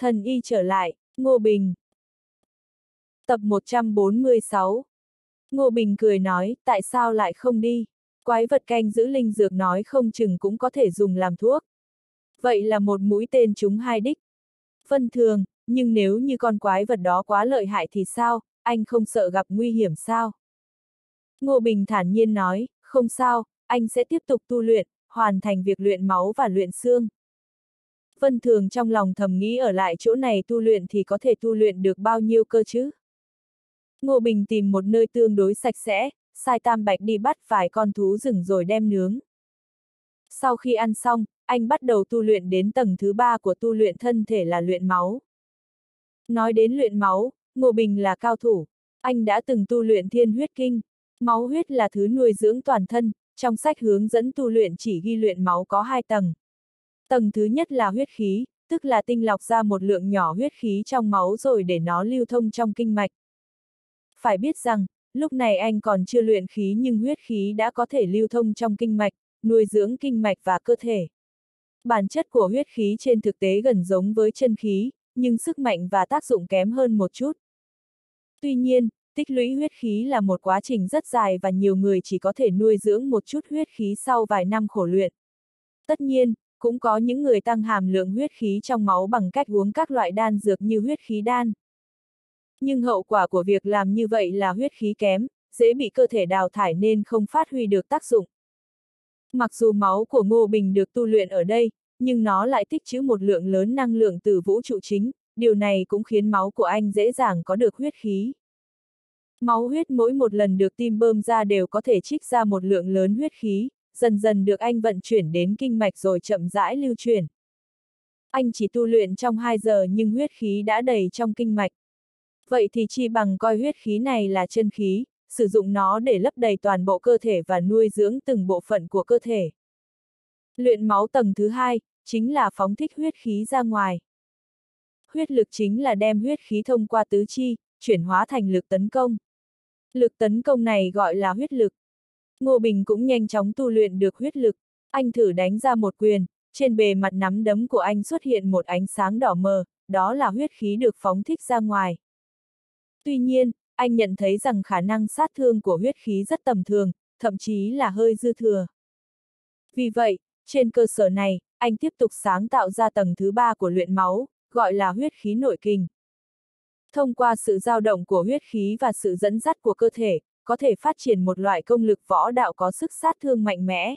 Thần y trở lại, Ngô Bình. Tập 146 Ngô Bình cười nói, tại sao lại không đi? Quái vật canh giữ linh dược nói không chừng cũng có thể dùng làm thuốc. Vậy là một mũi tên chúng hai đích. Vân thường, nhưng nếu như con quái vật đó quá lợi hại thì sao, anh không sợ gặp nguy hiểm sao? Ngô Bình thản nhiên nói, không sao, anh sẽ tiếp tục tu luyện, hoàn thành việc luyện máu và luyện xương. Vân Thường trong lòng thầm nghĩ ở lại chỗ này tu luyện thì có thể tu luyện được bao nhiêu cơ chứ? Ngô Bình tìm một nơi tương đối sạch sẽ, sai Tam Bạch đi bắt vài con thú rừng rồi đem nướng. Sau khi ăn xong, anh bắt đầu tu luyện đến tầng thứ ba của tu luyện thân thể là luyện máu. Nói đến luyện máu, Ngô Bình là cao thủ, anh đã từng tu luyện thiên huyết kinh. Máu huyết là thứ nuôi dưỡng toàn thân, trong sách hướng dẫn tu luyện chỉ ghi luyện máu có hai tầng. Tầng thứ nhất là huyết khí, tức là tinh lọc ra một lượng nhỏ huyết khí trong máu rồi để nó lưu thông trong kinh mạch. Phải biết rằng, lúc này anh còn chưa luyện khí nhưng huyết khí đã có thể lưu thông trong kinh mạch, nuôi dưỡng kinh mạch và cơ thể. Bản chất của huyết khí trên thực tế gần giống với chân khí, nhưng sức mạnh và tác dụng kém hơn một chút. Tuy nhiên, tích lũy huyết khí là một quá trình rất dài và nhiều người chỉ có thể nuôi dưỡng một chút huyết khí sau vài năm khổ luyện. Tất nhiên, cũng có những người tăng hàm lượng huyết khí trong máu bằng cách uống các loại đan dược như huyết khí đan. Nhưng hậu quả của việc làm như vậy là huyết khí kém, dễ bị cơ thể đào thải nên không phát huy được tác dụng. Mặc dù máu của Ngô Bình được tu luyện ở đây, nhưng nó lại tích trữ một lượng lớn năng lượng từ vũ trụ chính, điều này cũng khiến máu của anh dễ dàng có được huyết khí. Máu huyết mỗi một lần được tim bơm ra đều có thể trích ra một lượng lớn huyết khí, dần dần được anh vận chuyển đến kinh mạch rồi chậm rãi lưu truyền. Anh chỉ tu luyện trong 2 giờ nhưng huyết khí đã đầy trong kinh mạch. Vậy thì chi bằng coi huyết khí này là chân khí, sử dụng nó để lấp đầy toàn bộ cơ thể và nuôi dưỡng từng bộ phận của cơ thể. Luyện máu tầng thứ hai, chính là phóng thích huyết khí ra ngoài. Huyết lực chính là đem huyết khí thông qua tứ chi, chuyển hóa thành lực tấn công. Lực tấn công này gọi là huyết lực. Ngô Bình cũng nhanh chóng tu luyện được huyết lực. Anh thử đánh ra một quyền, trên bề mặt nắm đấm của anh xuất hiện một ánh sáng đỏ mờ, đó là huyết khí được phóng thích ra ngoài. Tuy nhiên, anh nhận thấy rằng khả năng sát thương của huyết khí rất tầm thường, thậm chí là hơi dư thừa. Vì vậy, trên cơ sở này, anh tiếp tục sáng tạo ra tầng thứ ba của luyện máu, gọi là huyết khí nội kinh. Thông qua sự dao động của huyết khí và sự dẫn dắt của cơ thể, có thể phát triển một loại công lực võ đạo có sức sát thương mạnh mẽ.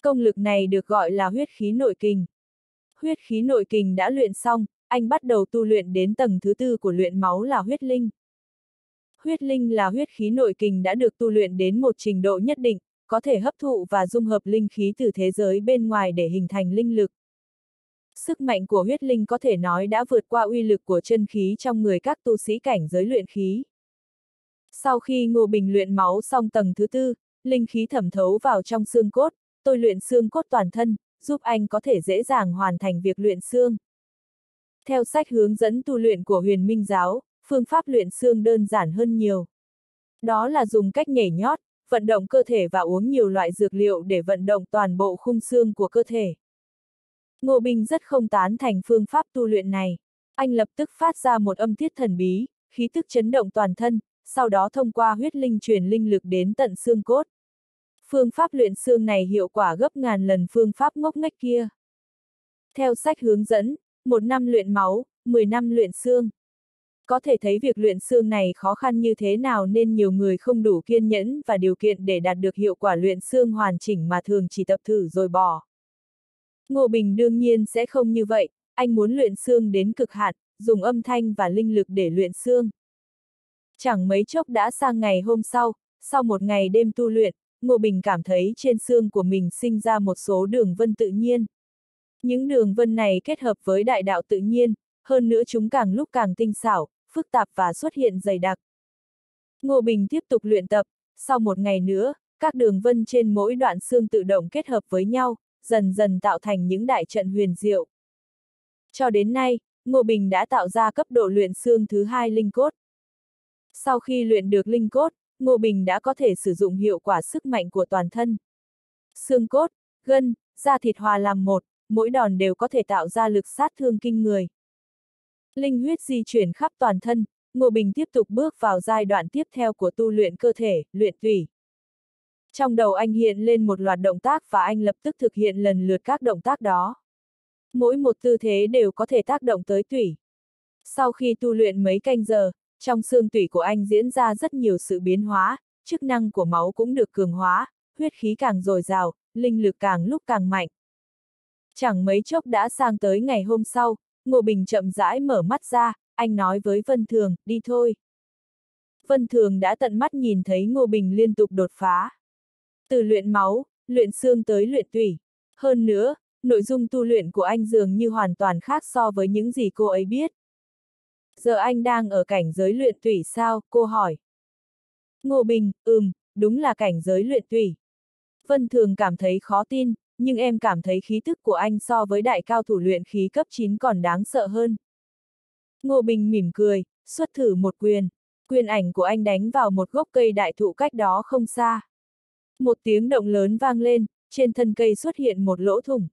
Công lực này được gọi là huyết khí nội kinh. Huyết khí nội kinh đã luyện xong, anh bắt đầu tu luyện đến tầng thứ tư của luyện máu là huyết linh. Huyết linh là huyết khí nội kinh đã được tu luyện đến một trình độ nhất định, có thể hấp thụ và dung hợp linh khí từ thế giới bên ngoài để hình thành linh lực. Sức mạnh của huyết linh có thể nói đã vượt qua uy lực của chân khí trong người các tu sĩ cảnh giới luyện khí. Sau khi Ngô Bình luyện máu xong tầng thứ tư, linh khí thẩm thấu vào trong xương cốt, tôi luyện xương cốt toàn thân, giúp anh có thể dễ dàng hoàn thành việc luyện xương. Theo sách hướng dẫn tu luyện của huyền minh giáo, phương pháp luyện xương đơn giản hơn nhiều. Đó là dùng cách nhảy nhót, vận động cơ thể và uống nhiều loại dược liệu để vận động toàn bộ khung xương của cơ thể. Ngô Bình rất không tán thành phương pháp tu luyện này. Anh lập tức phát ra một âm tiết thần bí, khí tức chấn động toàn thân, sau đó thông qua huyết linh truyền linh lực đến tận xương cốt. Phương pháp luyện xương này hiệu quả gấp ngàn lần phương pháp ngốc nghếch kia. Theo sách hướng dẫn, một năm luyện máu, 10 năm luyện xương. Có thể thấy việc luyện xương này khó khăn như thế nào nên nhiều người không đủ kiên nhẫn và điều kiện để đạt được hiệu quả luyện xương hoàn chỉnh mà thường chỉ tập thử rồi bỏ. Ngô Bình đương nhiên sẽ không như vậy, anh muốn luyện xương đến cực hạn, dùng âm thanh và linh lực để luyện xương. Chẳng mấy chốc đã sang ngày hôm sau, sau một ngày đêm tu luyện, Ngô Bình cảm thấy trên xương của mình sinh ra một số đường vân tự nhiên. Những đường vân này kết hợp với đại đạo tự nhiên, hơn nữa chúng càng lúc càng tinh xảo, phức tạp và xuất hiện dày đặc. Ngô Bình tiếp tục luyện tập, sau một ngày nữa, các đường vân trên mỗi đoạn xương tự động kết hợp với nhau, dần dần tạo thành những đại trận huyền diệu. Cho đến nay, Ngô Bình đã tạo ra cấp độ luyện xương thứ hai linh cốt. Sau khi luyện được linh cốt, Ngô Bình đã có thể sử dụng hiệu quả sức mạnh của toàn thân. Xương cốt, gân, da thịt hòa làm một, mỗi đòn đều có thể tạo ra lực sát thương kinh người. Linh huyết di chuyển khắp toàn thân, Ngô Bình tiếp tục bước vào giai đoạn tiếp theo của tu luyện cơ thể, luyện tủy. Trong đầu anh hiện lên một loạt động tác và anh lập tức thực hiện lần lượt các động tác đó. Mỗi một tư thế đều có thể tác động tới tủy. Sau khi tu luyện mấy canh giờ, trong xương tủy của anh diễn ra rất nhiều sự biến hóa, chức năng của máu cũng được cường hóa, huyết khí càng dồi dào, linh lực càng lúc càng mạnh. Chẳng mấy chốc đã sang tới ngày hôm sau, Ngô Bình chậm rãi mở mắt ra, anh nói với Vân Thường, đi thôi. Vân Thường đã tận mắt nhìn thấy Ngô Bình liên tục đột phá. Từ luyện máu, luyện xương tới luyện tủy. Hơn nữa, nội dung tu luyện của anh dường như hoàn toàn khác so với những gì cô ấy biết. Giờ anh đang ở cảnh giới luyện tủy sao, cô hỏi. Ngô Bình, ừm, đúng là cảnh giới luyện tủy. Vân Thường cảm thấy khó tin, nhưng em cảm thấy khí thức của anh so với đại cao thủ luyện khí cấp 9 còn đáng sợ hơn. Ngô Bình mỉm cười, xuất thử một quyền. Quyền ảnh của anh đánh vào một gốc cây đại thụ cách đó không xa. Một tiếng động lớn vang lên, trên thân cây xuất hiện một lỗ thủng.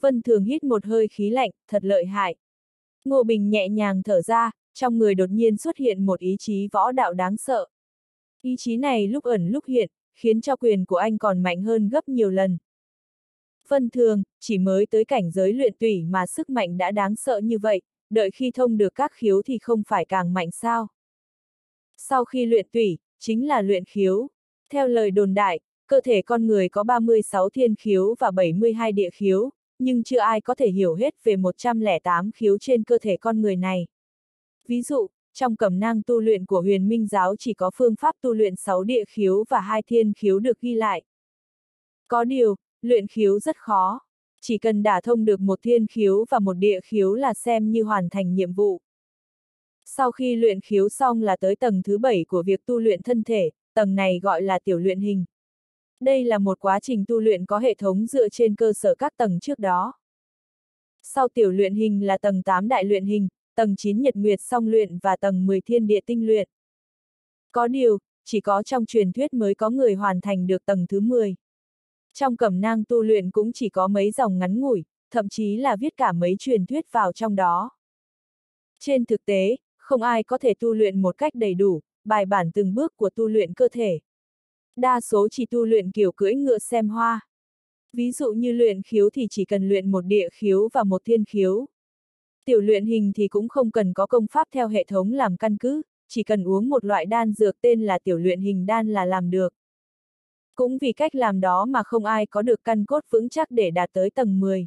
Vân Thường hít một hơi khí lạnh, thật lợi hại. Ngô Bình nhẹ nhàng thở ra, trong người đột nhiên xuất hiện một ý chí võ đạo đáng sợ. Ý chí này lúc ẩn lúc hiện, khiến cho quyền của anh còn mạnh hơn gấp nhiều lần. Vân Thường, chỉ mới tới cảnh giới luyện tủy mà sức mạnh đã đáng sợ như vậy, đợi khi thông được các khiếu thì không phải càng mạnh sao. Sau khi luyện tủy, chính là luyện khiếu. Theo lời đồn đại, cơ thể con người có 36 thiên khiếu và 72 địa khiếu, nhưng chưa ai có thể hiểu hết về 108 khiếu trên cơ thể con người này. Ví dụ, trong cẩm nang tu luyện của huyền minh giáo chỉ có phương pháp tu luyện 6 địa khiếu và hai thiên khiếu được ghi lại. Có điều, luyện khiếu rất khó. Chỉ cần đả thông được một thiên khiếu và một địa khiếu là xem như hoàn thành nhiệm vụ. Sau khi luyện khiếu xong là tới tầng thứ bảy của việc tu luyện thân thể, tầng này gọi là tiểu luyện hình. Đây là một quá trình tu luyện có hệ thống dựa trên cơ sở các tầng trước đó. Sau tiểu luyện hình là tầng 8 đại luyện hình, tầng 9 nhật nguyệt song luyện và tầng 10 thiên địa tinh luyện. Có điều, chỉ có trong truyền thuyết mới có người hoàn thành được tầng thứ 10. Trong cẩm nang tu luyện cũng chỉ có mấy dòng ngắn ngủi, thậm chí là viết cả mấy truyền thuyết vào trong đó. Trên thực tế, không ai có thể tu luyện một cách đầy đủ, bài bản từng bước của tu luyện cơ thể. Đa số chỉ tu luyện kiểu cưỡi ngựa xem hoa. Ví dụ như luyện khiếu thì chỉ cần luyện một địa khiếu và một thiên khiếu. Tiểu luyện hình thì cũng không cần có công pháp theo hệ thống làm căn cứ, chỉ cần uống một loại đan dược tên là tiểu luyện hình đan là làm được. Cũng vì cách làm đó mà không ai có được căn cốt vững chắc để đạt tới tầng 10.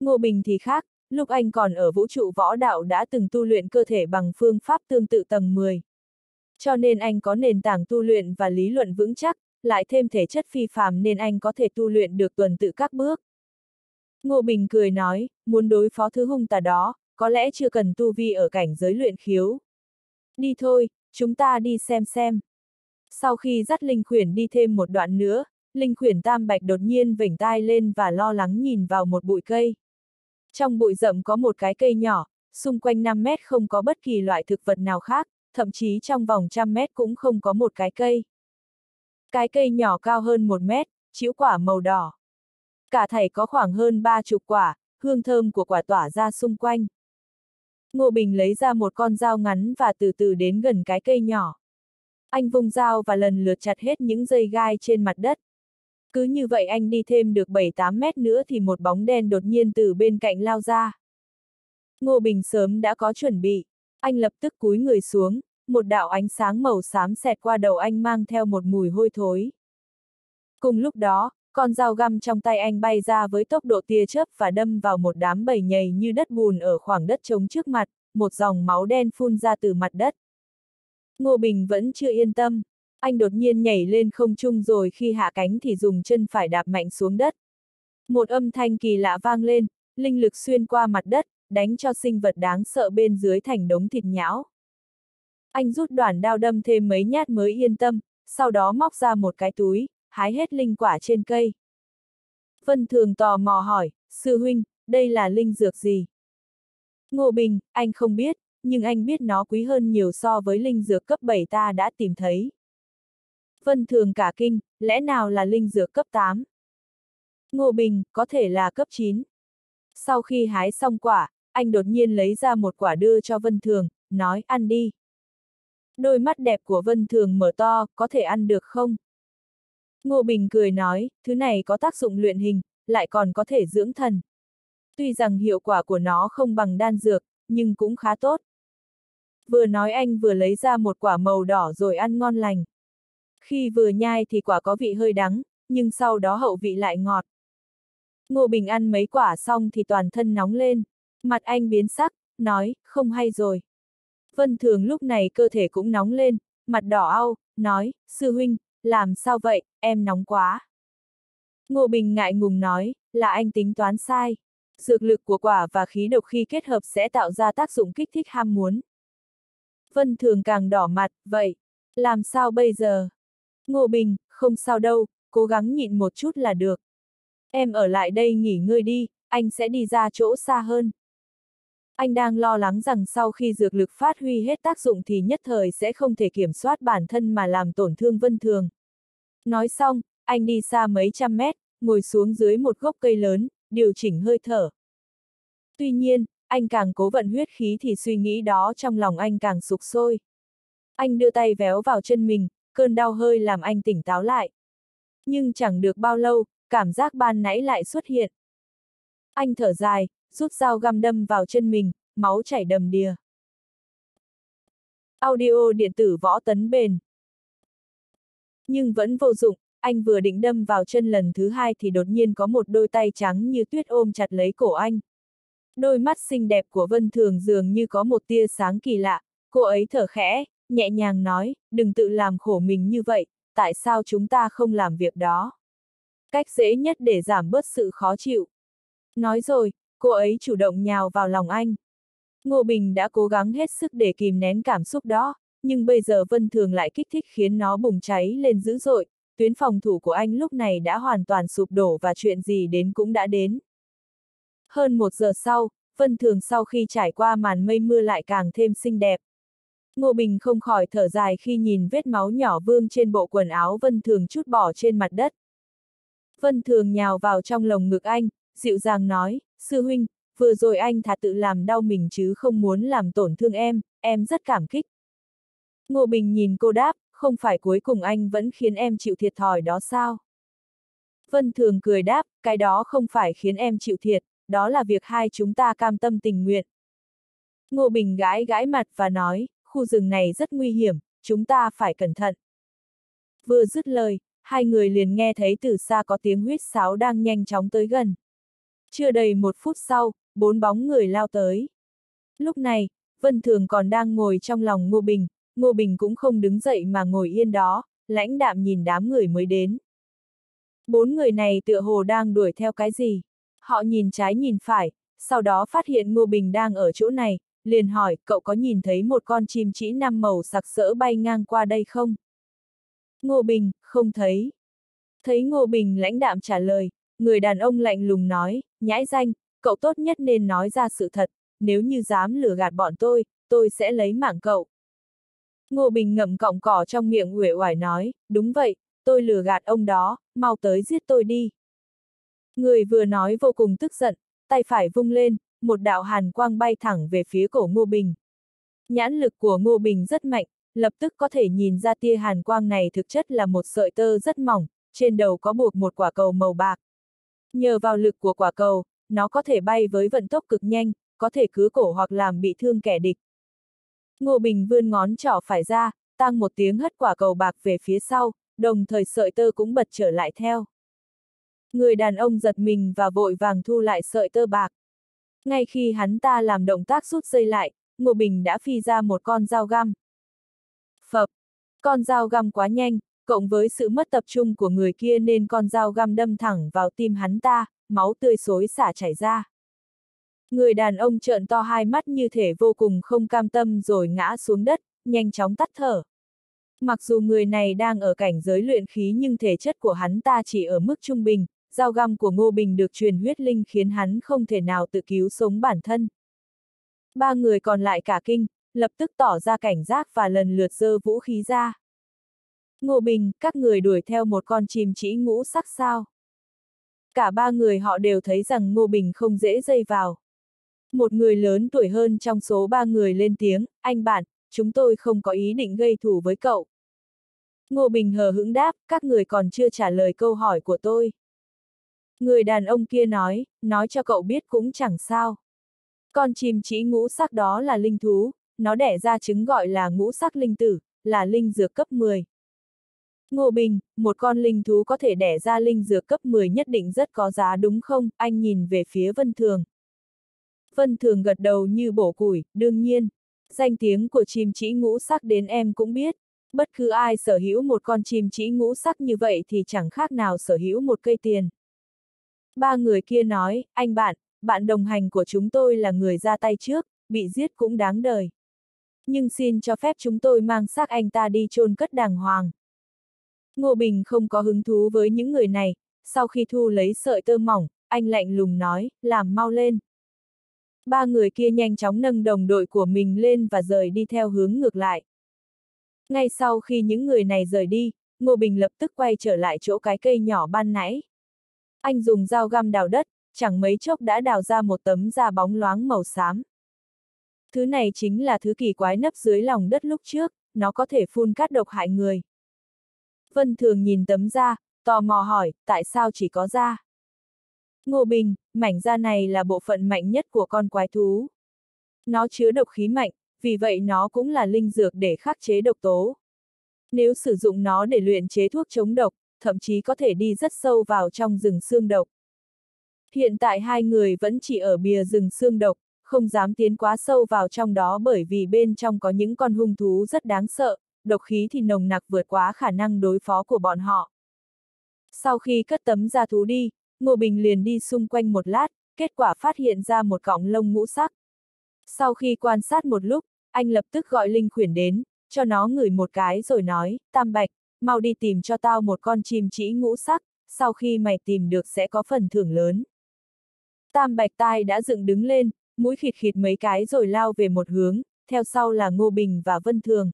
Ngô Bình thì khác, lúc anh còn ở vũ trụ võ đạo đã từng tu luyện cơ thể bằng phương pháp tương tự tầng 10. Cho nên anh có nền tảng tu luyện và lý luận vững chắc, lại thêm thể chất phi phàm nên anh có thể tu luyện được tuần tự các bước. Ngô Bình cười nói, muốn đối phó thứ hung tà đó, có lẽ chưa cần tu vi ở cảnh giới luyện khiếu. Đi thôi, chúng ta đi xem xem. Sau khi dắt Linh Khuyển đi thêm một đoạn nữa, Linh Khuyển Tam Bạch đột nhiên vểnh tai lên và lo lắng nhìn vào một bụi cây. Trong bụi rậm có một cái cây nhỏ, xung quanh 5 mét không có bất kỳ loại thực vật nào khác, thậm chí trong vòng trăm mét cũng không có một cái cây. Cái cây nhỏ cao hơn một mét, chiếu quả màu đỏ. Cả thảy có khoảng hơn ba chục quả, hương thơm của quả tỏa ra xung quanh. Ngô Bình lấy ra một con dao ngắn và từ từ đến gần cái cây nhỏ. Anh vung dao và lần lượt chặt hết những dây gai trên mặt đất. Cứ như vậy anh đi thêm được 7-8 mét nữa thì một bóng đen đột nhiên từ bên cạnh lao ra. Ngô Bình sớm đã có chuẩn bị. Anh lập tức cúi người xuống, một đạo ánh sáng màu xám xẹt qua đầu anh mang theo một mùi hôi thối. Cùng lúc đó, con dao găm trong tay anh bay ra với tốc độ tia chớp và đâm vào một đám bầy nhầy như đất bùn ở khoảng đất trống trước mặt, một dòng máu đen phun ra từ mặt đất. Ngô Bình vẫn chưa yên tâm, anh đột nhiên nhảy lên không trung rồi khi hạ cánh thì dùng chân phải đạp mạnh xuống đất. Một âm thanh kỳ lạ vang lên, linh lực xuyên qua mặt đất, đánh cho sinh vật đáng sợ bên dưới thành đống thịt nhão. Anh rút đoạn đao đâm thêm mấy nhát mới yên tâm, sau đó móc ra một cái túi, hái hết linh quả trên cây. Vân Thường tò mò hỏi, sư huynh, đây là linh dược gì? Ngô Bình, anh không biết, nhưng anh biết nó quý hơn nhiều so với linh dược cấp 7 ta đã tìm thấy. Vân Thường cả kinh, lẽ nào là linh dược cấp 8? Ngô Bình, có thể là cấp 9. Sau khi hái xong quả, anh đột nhiên lấy ra một quả đưa cho Vân Thường, nói ăn đi. Đôi mắt đẹp của Vân Thường mở to, có thể ăn được không? Ngô Bình cười nói, thứ này có tác dụng luyện hình, lại còn có thể dưỡng thần. Tuy rằng hiệu quả của nó không bằng đan dược, nhưng cũng khá tốt. Vừa nói anh vừa lấy ra một quả màu đỏ rồi ăn ngon lành. Khi vừa nhai thì quả có vị hơi đắng, nhưng sau đó hậu vị lại ngọt. Ngô Bình ăn mấy quả xong thì toàn thân nóng lên. Mặt anh biến sắc, nói, không hay rồi. Vân Thường lúc này cơ thể cũng nóng lên, mặt đỏ au, nói, sư huynh, làm sao vậy, em nóng quá. Ngô Bình ngại ngùng nói, là anh tính toán sai. Dược lực của quả và khí độc khi kết hợp sẽ tạo ra tác dụng kích thích ham muốn. Vân Thường càng đỏ mặt, vậy, làm sao bây giờ? Ngô Bình, không sao đâu, cố gắng nhịn một chút là được. Em ở lại đây nghỉ ngơi đi, anh sẽ đi ra chỗ xa hơn. Anh đang lo lắng rằng sau khi dược lực phát huy hết tác dụng thì nhất thời sẽ không thể kiểm soát bản thân mà làm tổn thương Vân Thường. Nói xong, anh đi xa mấy trăm mét, ngồi xuống dưới một gốc cây lớn, điều chỉnh hơi thở. Tuy nhiên, anh càng cố vận huyết khí thì suy nghĩ đó trong lòng anh càng sục sôi. Anh đưa tay véo vào chân mình, cơn đau hơi làm anh tỉnh táo lại. Nhưng chẳng được bao lâu, cảm giác ban nãy lại xuất hiện. Anh thở dài, rút dao găm đâm vào chân mình, máu chảy đầm đìa. Audio điện tử võ tấn bền. Nhưng vẫn vô dụng, anh vừa định đâm vào chân lần thứ hai thì đột nhiên có một đôi tay trắng như tuyết ôm chặt lấy cổ anh. Đôi mắt xinh đẹp của Vân Thường dường như có một tia sáng kỳ lạ, cô ấy thở khẽ, nhẹ nhàng nói, đừng tự làm khổ mình như vậy, tại sao chúng ta không làm việc đó? Cách dễ nhất để giảm bớt sự khó chịu. Nói rồi, cô ấy chủ động nhào vào lòng anh. Ngô Bình đã cố gắng hết sức để kìm nén cảm xúc đó, nhưng bây giờ Vân Thường lại kích thích khiến nó bùng cháy lên dữ dội, tuyến phòng thủ của anh lúc này đã hoàn toàn sụp đổ và chuyện gì đến cũng đã đến. Hơn một giờ sau, Vân Thường sau khi trải qua màn mây mưa lại càng thêm xinh đẹp. Ngô Bình không khỏi thở dài khi nhìn vết máu nhỏ vương trên bộ quần áo Vân Thường chút bỏ trên mặt đất. Vân Thường nhào vào trong lồng ngực anh, dịu dàng nói, sư huynh, vừa rồi anh thà tự làm đau mình chứ không muốn làm tổn thương em, em rất cảm kích. Ngô Bình nhìn cô đáp, không phải cuối cùng anh vẫn khiến em chịu thiệt thòi đó sao? Vân Thường cười đáp, cái đó không phải khiến em chịu thiệt, đó là việc hai chúng ta cam tâm tình nguyện. Ngô Bình gãi gãi mặt và nói, khu rừng này rất nguy hiểm, chúng ta phải cẩn thận. Vừa dứt lời, hai người liền nghe thấy từ xa có tiếng huyết sáo đang nhanh chóng tới gần. Chưa đầy một phút sau, bốn bóng người lao tới. Lúc này, Vân Thường còn đang ngồi trong lòng Ngô Bình, Ngô Bình cũng không đứng dậy mà ngồi yên đó, lãnh đạm nhìn đám người mới đến. Bốn người này tựa hồ đang đuổi theo cái gì? Họ nhìn trái nhìn phải, sau đó phát hiện Ngô Bình đang ở chỗ này, liền hỏi, cậu có nhìn thấy một con chim chỉ năm màu sặc sỡ bay ngang qua đây không? Ngô Bình, không thấy. Thấy Ngô Bình lãnh đạm trả lời, người đàn ông lạnh lùng nói, nhãi danh, cậu tốt nhất nên nói ra sự thật, nếu như dám lừa gạt bọn tôi, tôi sẽ lấy mạng cậu. Ngô Bình ngậm cọng cỏ trong miệng uể oải nói, đúng vậy, tôi lừa gạt ông đó, mau tới giết tôi đi. Người vừa nói vô cùng tức giận, tay phải vung lên, một đạo hàn quang bay thẳng về phía cổ Ngô Bình. Nhãn lực của Ngô Bình rất mạnh, lập tức có thể nhìn ra tia hàn quang này thực chất là một sợi tơ rất mỏng, trên đầu có buộc một quả cầu màu bạc. Nhờ vào lực của quả cầu, nó có thể bay với vận tốc cực nhanh, có thể cứ cổ hoặc làm bị thương kẻ địch. Ngô Bình vươn ngón trỏ phải ra, tăng một tiếng hất quả cầu bạc về phía sau, đồng thời sợi tơ cũng bật trở lại theo. Người đàn ông giật mình và vội vàng thu lại sợi tơ bạc. Ngay khi hắn ta làm động tác rút dây lại, Ngô Bình đã phi ra một con dao găm. Phập! Con dao găm quá nhanh, cộng với sự mất tập trung của người kia nên con dao găm đâm thẳng vào tim hắn ta, máu tươi xối xả chảy ra. Người đàn ông trợn to hai mắt như thể vô cùng không cam tâm rồi ngã xuống đất, nhanh chóng tắt thở. Mặc dù người này đang ở cảnh giới luyện khí nhưng thể chất của hắn ta chỉ ở mức trung bình, dao găm của Ngô Bình được truyền huyết linh khiến hắn không thể nào tự cứu sống bản thân. Ba người còn lại cả kinh, lập tức tỏ ra cảnh giác và lần lượt dơ vũ khí ra. Ngô Bình, các người đuổi theo một con chim chỉ ngũ sắc sao. Cả ba người họ đều thấy rằng Ngô Bình không dễ dây vào. Một người lớn tuổi hơn trong số ba người lên tiếng, anh bạn, chúng tôi không có ý định gây thù với cậu. Ngô Bình hờ hững đáp, các người còn chưa trả lời câu hỏi của tôi. Người đàn ông kia nói, nói cho cậu biết cũng chẳng sao. Con chim chỉ ngũ sắc đó là linh thú, nó đẻ ra trứng gọi là ngũ sắc linh tử, là linh dược cấp 10. Ngô Bình, một con linh thú có thể đẻ ra linh dược cấp 10 nhất định rất có giá đúng không? Anh nhìn về phía Vân Thường. Vân Thường gật đầu như bổ củi, đương nhiên. Danh tiếng của chim chỉ ngũ sắc đến em cũng biết. Bất cứ ai sở hữu một con chim chỉ ngũ sắc như vậy thì chẳng khác nào sở hữu một cây tiền. Ba người kia nói, anh bạn, bạn đồng hành của chúng tôi là người ra tay trước, bị giết cũng đáng đời. Nhưng xin cho phép chúng tôi mang xác anh ta đi chôn cất đàng hoàng. Ngô Bình không có hứng thú với những người này, sau khi thu lấy sợi tơ mỏng, anh lạnh lùng nói, làm mau lên. Ba người kia nhanh chóng nâng đồng đội của mình lên và rời đi theo hướng ngược lại. Ngay sau khi những người này rời đi, Ngô Bình lập tức quay trở lại chỗ cái cây nhỏ ban nãy. Anh dùng dao găm đào đất, chẳng mấy chốc đã đào ra một tấm da bóng loáng màu xám. Thứ này chính là thứ kỳ quái nấp dưới lòng đất lúc trước, nó có thể phun cát độc hại người. Vân Thường nhìn tấm da, tò mò hỏi, tại sao chỉ có da? Ngô Bình, mảnh da này là bộ phận mạnh nhất của con quái thú. Nó chứa độc khí mạnh, vì vậy nó cũng là linh dược để khắc chế độc tố. Nếu sử dụng nó để luyện chế thuốc chống độc, thậm chí có thể đi rất sâu vào trong rừng xương độc. Hiện tại hai người vẫn chỉ ở bìa rừng xương độc, không dám tiến quá sâu vào trong đó bởi vì bên trong có những con hung thú rất đáng sợ, độc khí thì nồng nặc vượt quá khả năng đối phó của bọn họ. Sau khi cất tấm da thú đi, Ngô Bình liền đi xung quanh một lát, kết quả phát hiện ra một cọng lông ngũ sắc. Sau khi quan sát một lúc, anh lập tức gọi Linh Khuyển đến, cho nó ngửi một cái rồi nói, Tam Bạch, mau đi tìm cho tao một con chim chỉ ngũ sắc, sau khi mày tìm được sẽ có phần thưởng lớn. Tam Bạch tai đã dựng đứng lên, mũi khịt khịt mấy cái rồi lao về một hướng, theo sau là Ngô Bình và Vân Thường.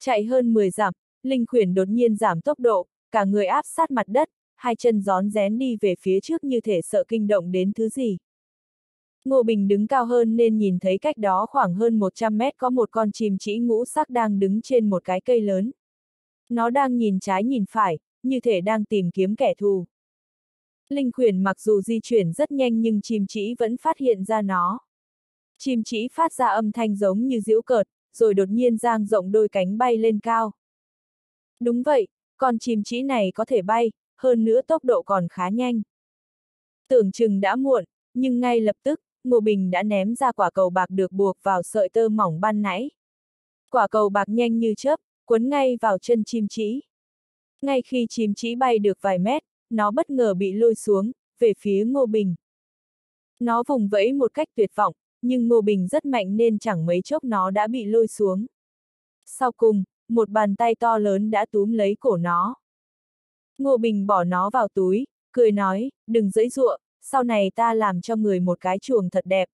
Chạy hơn 10 dặm, Linh Khuyển đột nhiên giảm tốc độ, cả người áp sát mặt đất, hai chân gión rén đi về phía trước như thể sợ kinh động đến thứ gì. Ngô Bình đứng cao hơn nên nhìn thấy cách đó khoảng hơn 100 mét có một con chim chỉ ngũ sắc đang đứng trên một cái cây lớn. Nó đang nhìn trái nhìn phải, như thể đang tìm kiếm kẻ thù. Linh khuyển mặc dù di chuyển rất nhanh nhưng chim chỉ vẫn phát hiện ra nó. Chim chỉ phát ra âm thanh giống như diễu cợt, rồi đột nhiên giang rộng đôi cánh bay lên cao. Đúng vậy, con chim trĩ này có thể bay, hơn nữa tốc độ còn khá nhanh. Tưởng chừng đã muộn, nhưng ngay lập tức, Ngô Bình đã ném ra quả cầu bạc được buộc vào sợi tơ mỏng ban nãy. Quả cầu bạc nhanh như chớp, cuốn ngay vào chân chim trĩ. Ngay khi chim trĩ bay được vài mét, nó bất ngờ bị lôi xuống, về phía Ngô Bình. Nó vùng vẫy một cách tuyệt vọng, nhưng Ngô Bình rất mạnh nên chẳng mấy chốc nó đã bị lôi xuống. Sau cùng, một bàn tay to lớn đã túm lấy cổ nó. Ngô Bình bỏ nó vào túi, cười nói, đừng dẫy dụa, sau này ta làm cho người một cái chuồng thật đẹp.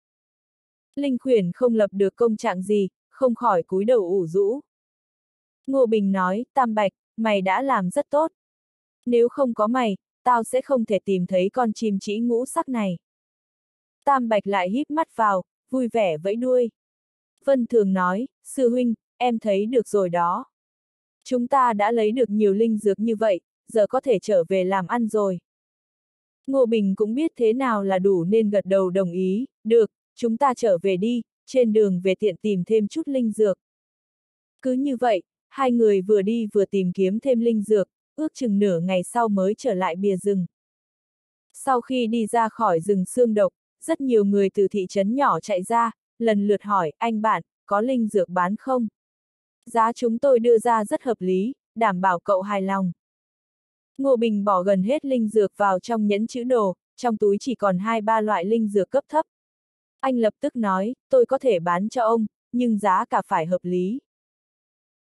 Linh khuyển không lập được công trạng gì, không khỏi cúi đầu ủ rũ. Ngô Bình nói, Tam Bạch, mày đã làm rất tốt. Nếu không có mày, tao sẽ không thể tìm thấy con chim chỉ ngũ sắc này. Tam Bạch lại híp mắt vào, vui vẻ vẫy đuôi. Vân Thường nói, sư huynh, em thấy được rồi đó. Chúng ta đã lấy được nhiều linh dược như vậy, giờ có thể trở về làm ăn rồi. Ngô Bình cũng biết thế nào là đủ nên gật đầu đồng ý, được, chúng ta trở về đi, trên đường về tiện tìm thêm chút linh dược. Cứ như vậy, hai người vừa đi vừa tìm kiếm thêm linh dược, ước chừng nửa ngày sau mới trở lại bìa rừng. Sau khi đi ra khỏi rừng xương độc, rất nhiều người từ thị trấn nhỏ chạy ra, lần lượt hỏi, anh bạn, có linh dược bán không? Giá chúng tôi đưa ra rất hợp lý, đảm bảo cậu hài lòng. Ngô Bình bỏ gần hết linh dược vào trong nhẫn chữ đồ, trong túi chỉ còn hai ba loại linh dược cấp thấp. Anh lập tức nói, tôi có thể bán cho ông, nhưng giá cả phải hợp lý.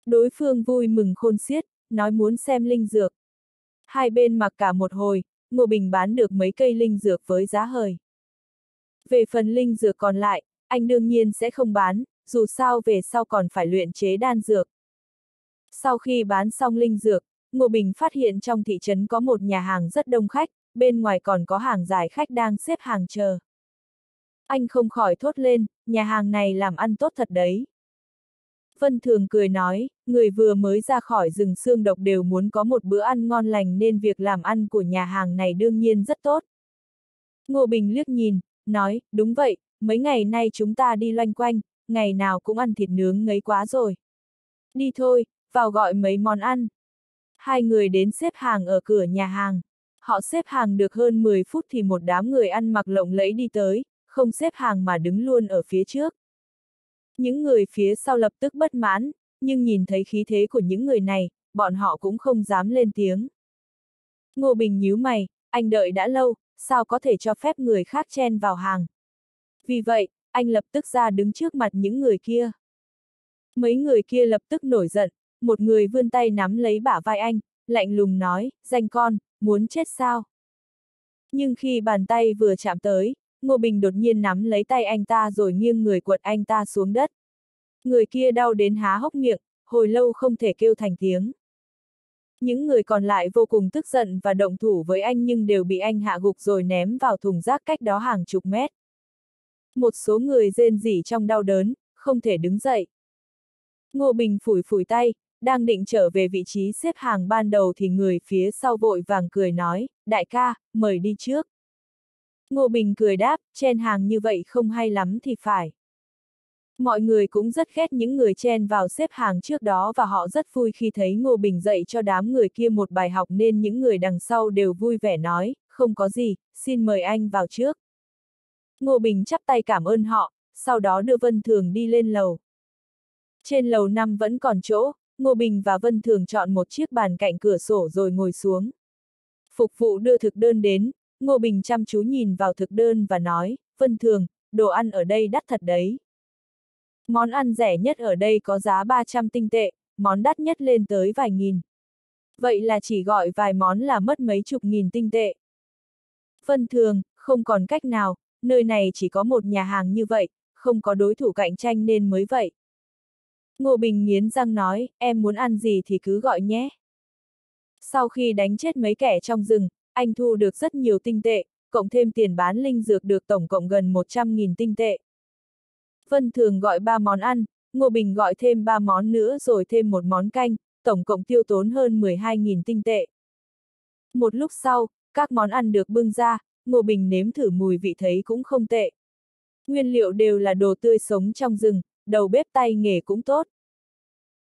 Đối phương vui mừng khôn xiết, nói muốn xem linh dược. Hai bên mặc cả một hồi, Ngô Bình bán được mấy cây linh dược với giá hời. Về phần linh dược còn lại, anh đương nhiên sẽ không bán, dù sao về sau còn phải luyện chế đan dược. Sau khi bán xong linh dược, Ngô Bình phát hiện trong thị trấn có một nhà hàng rất đông khách, bên ngoài còn có hàng dài khách đang xếp hàng chờ. Anh không khỏi thốt lên, nhà hàng này làm ăn tốt thật đấy. Vân Thường cười nói, người vừa mới ra khỏi rừng xương độc đều muốn có một bữa ăn ngon lành nên việc làm ăn của nhà hàng này đương nhiên rất tốt. Ngô Bình liếc nhìn, nói, đúng vậy, mấy ngày nay chúng ta đi loanh quanh, ngày nào cũng ăn thịt nướng ngấy quá rồi. Đi thôi, vào gọi mấy món ăn. Hai người đến xếp hàng ở cửa nhà hàng. Họ xếp hàng được hơn 10 phút thì một đám người ăn mặc lộng lẫy đi tới, không xếp hàng mà đứng luôn ở phía trước. Những người phía sau lập tức bất mãn, nhưng nhìn thấy khí thế của những người này, bọn họ cũng không dám lên tiếng. Ngô Bình nhíu mày, anh đợi đã lâu, sao có thể cho phép người khác chen vào hàng. Vì vậy, anh lập tức ra đứng trước mặt những người kia. Mấy người kia lập tức nổi giận, một người vươn tay nắm lấy bả vai anh, lạnh lùng nói, danh con, muốn chết sao? Nhưng khi bàn tay vừa chạm tới, Ngô Bình đột nhiên nắm lấy tay anh ta rồi nghiêng người quật anh ta xuống đất. Người kia đau đến há hốc miệng, hồi lâu không thể kêu thành tiếng. Những người còn lại vô cùng tức giận và động thủ với anh nhưng đều bị anh hạ gục rồi ném vào thùng rác cách đó hàng chục mét. Một số người rên rỉ trong đau đớn, không thể đứng dậy. Ngô Bình phủi phủi tay, đang định trở về vị trí xếp hàng ban đầu thì người phía sau vội vàng cười nói, đại ca, mời đi trước. Ngô Bình cười đáp, chen hàng như vậy không hay lắm thì phải. Mọi người cũng rất ghét những người chen vào xếp hàng trước đó và họ rất vui khi thấy Ngô Bình dạy cho đám người kia một bài học nên những người đằng sau đều vui vẻ nói, không có gì, xin mời anh vào trước. Ngô Bình chắp tay cảm ơn họ, sau đó đưa Vân Thường đi lên lầu. Trên lầu năm vẫn còn chỗ, Ngô Bình và Vân Thường chọn một chiếc bàn cạnh cửa sổ rồi ngồi xuống. Phục vụ đưa thực đơn đến, Ngô Bình chăm chú nhìn vào thực đơn và nói, Vân Thường, đồ ăn ở đây đắt thật đấy. Món ăn rẻ nhất ở đây có giá 300 tinh tệ, món đắt nhất lên tới vài nghìn. Vậy là chỉ gọi vài món là mất mấy chục nghìn tinh tệ. Phân Thường, không còn cách nào, nơi này chỉ có một nhà hàng như vậy, không có đối thủ cạnh tranh nên mới vậy. Ngô Bình nghiến răng nói, em muốn ăn gì thì cứ gọi nhé. Sau khi đánh chết mấy kẻ trong rừng, anh thu được rất nhiều tinh tệ, cộng thêm tiền bán linh dược được tổng cộng gần 100.000 tinh tệ. Vân Thường gọi ba món ăn, Ngô Bình gọi thêm ba món nữa rồi thêm một món canh, tổng cộng tiêu tốn hơn 12.000 tinh tệ. Một lúc sau, các món ăn được bưng ra, Ngô Bình nếm thử mùi vị thấy cũng không tệ. Nguyên liệu đều là đồ tươi sống trong rừng, đầu bếp tay nghề cũng tốt.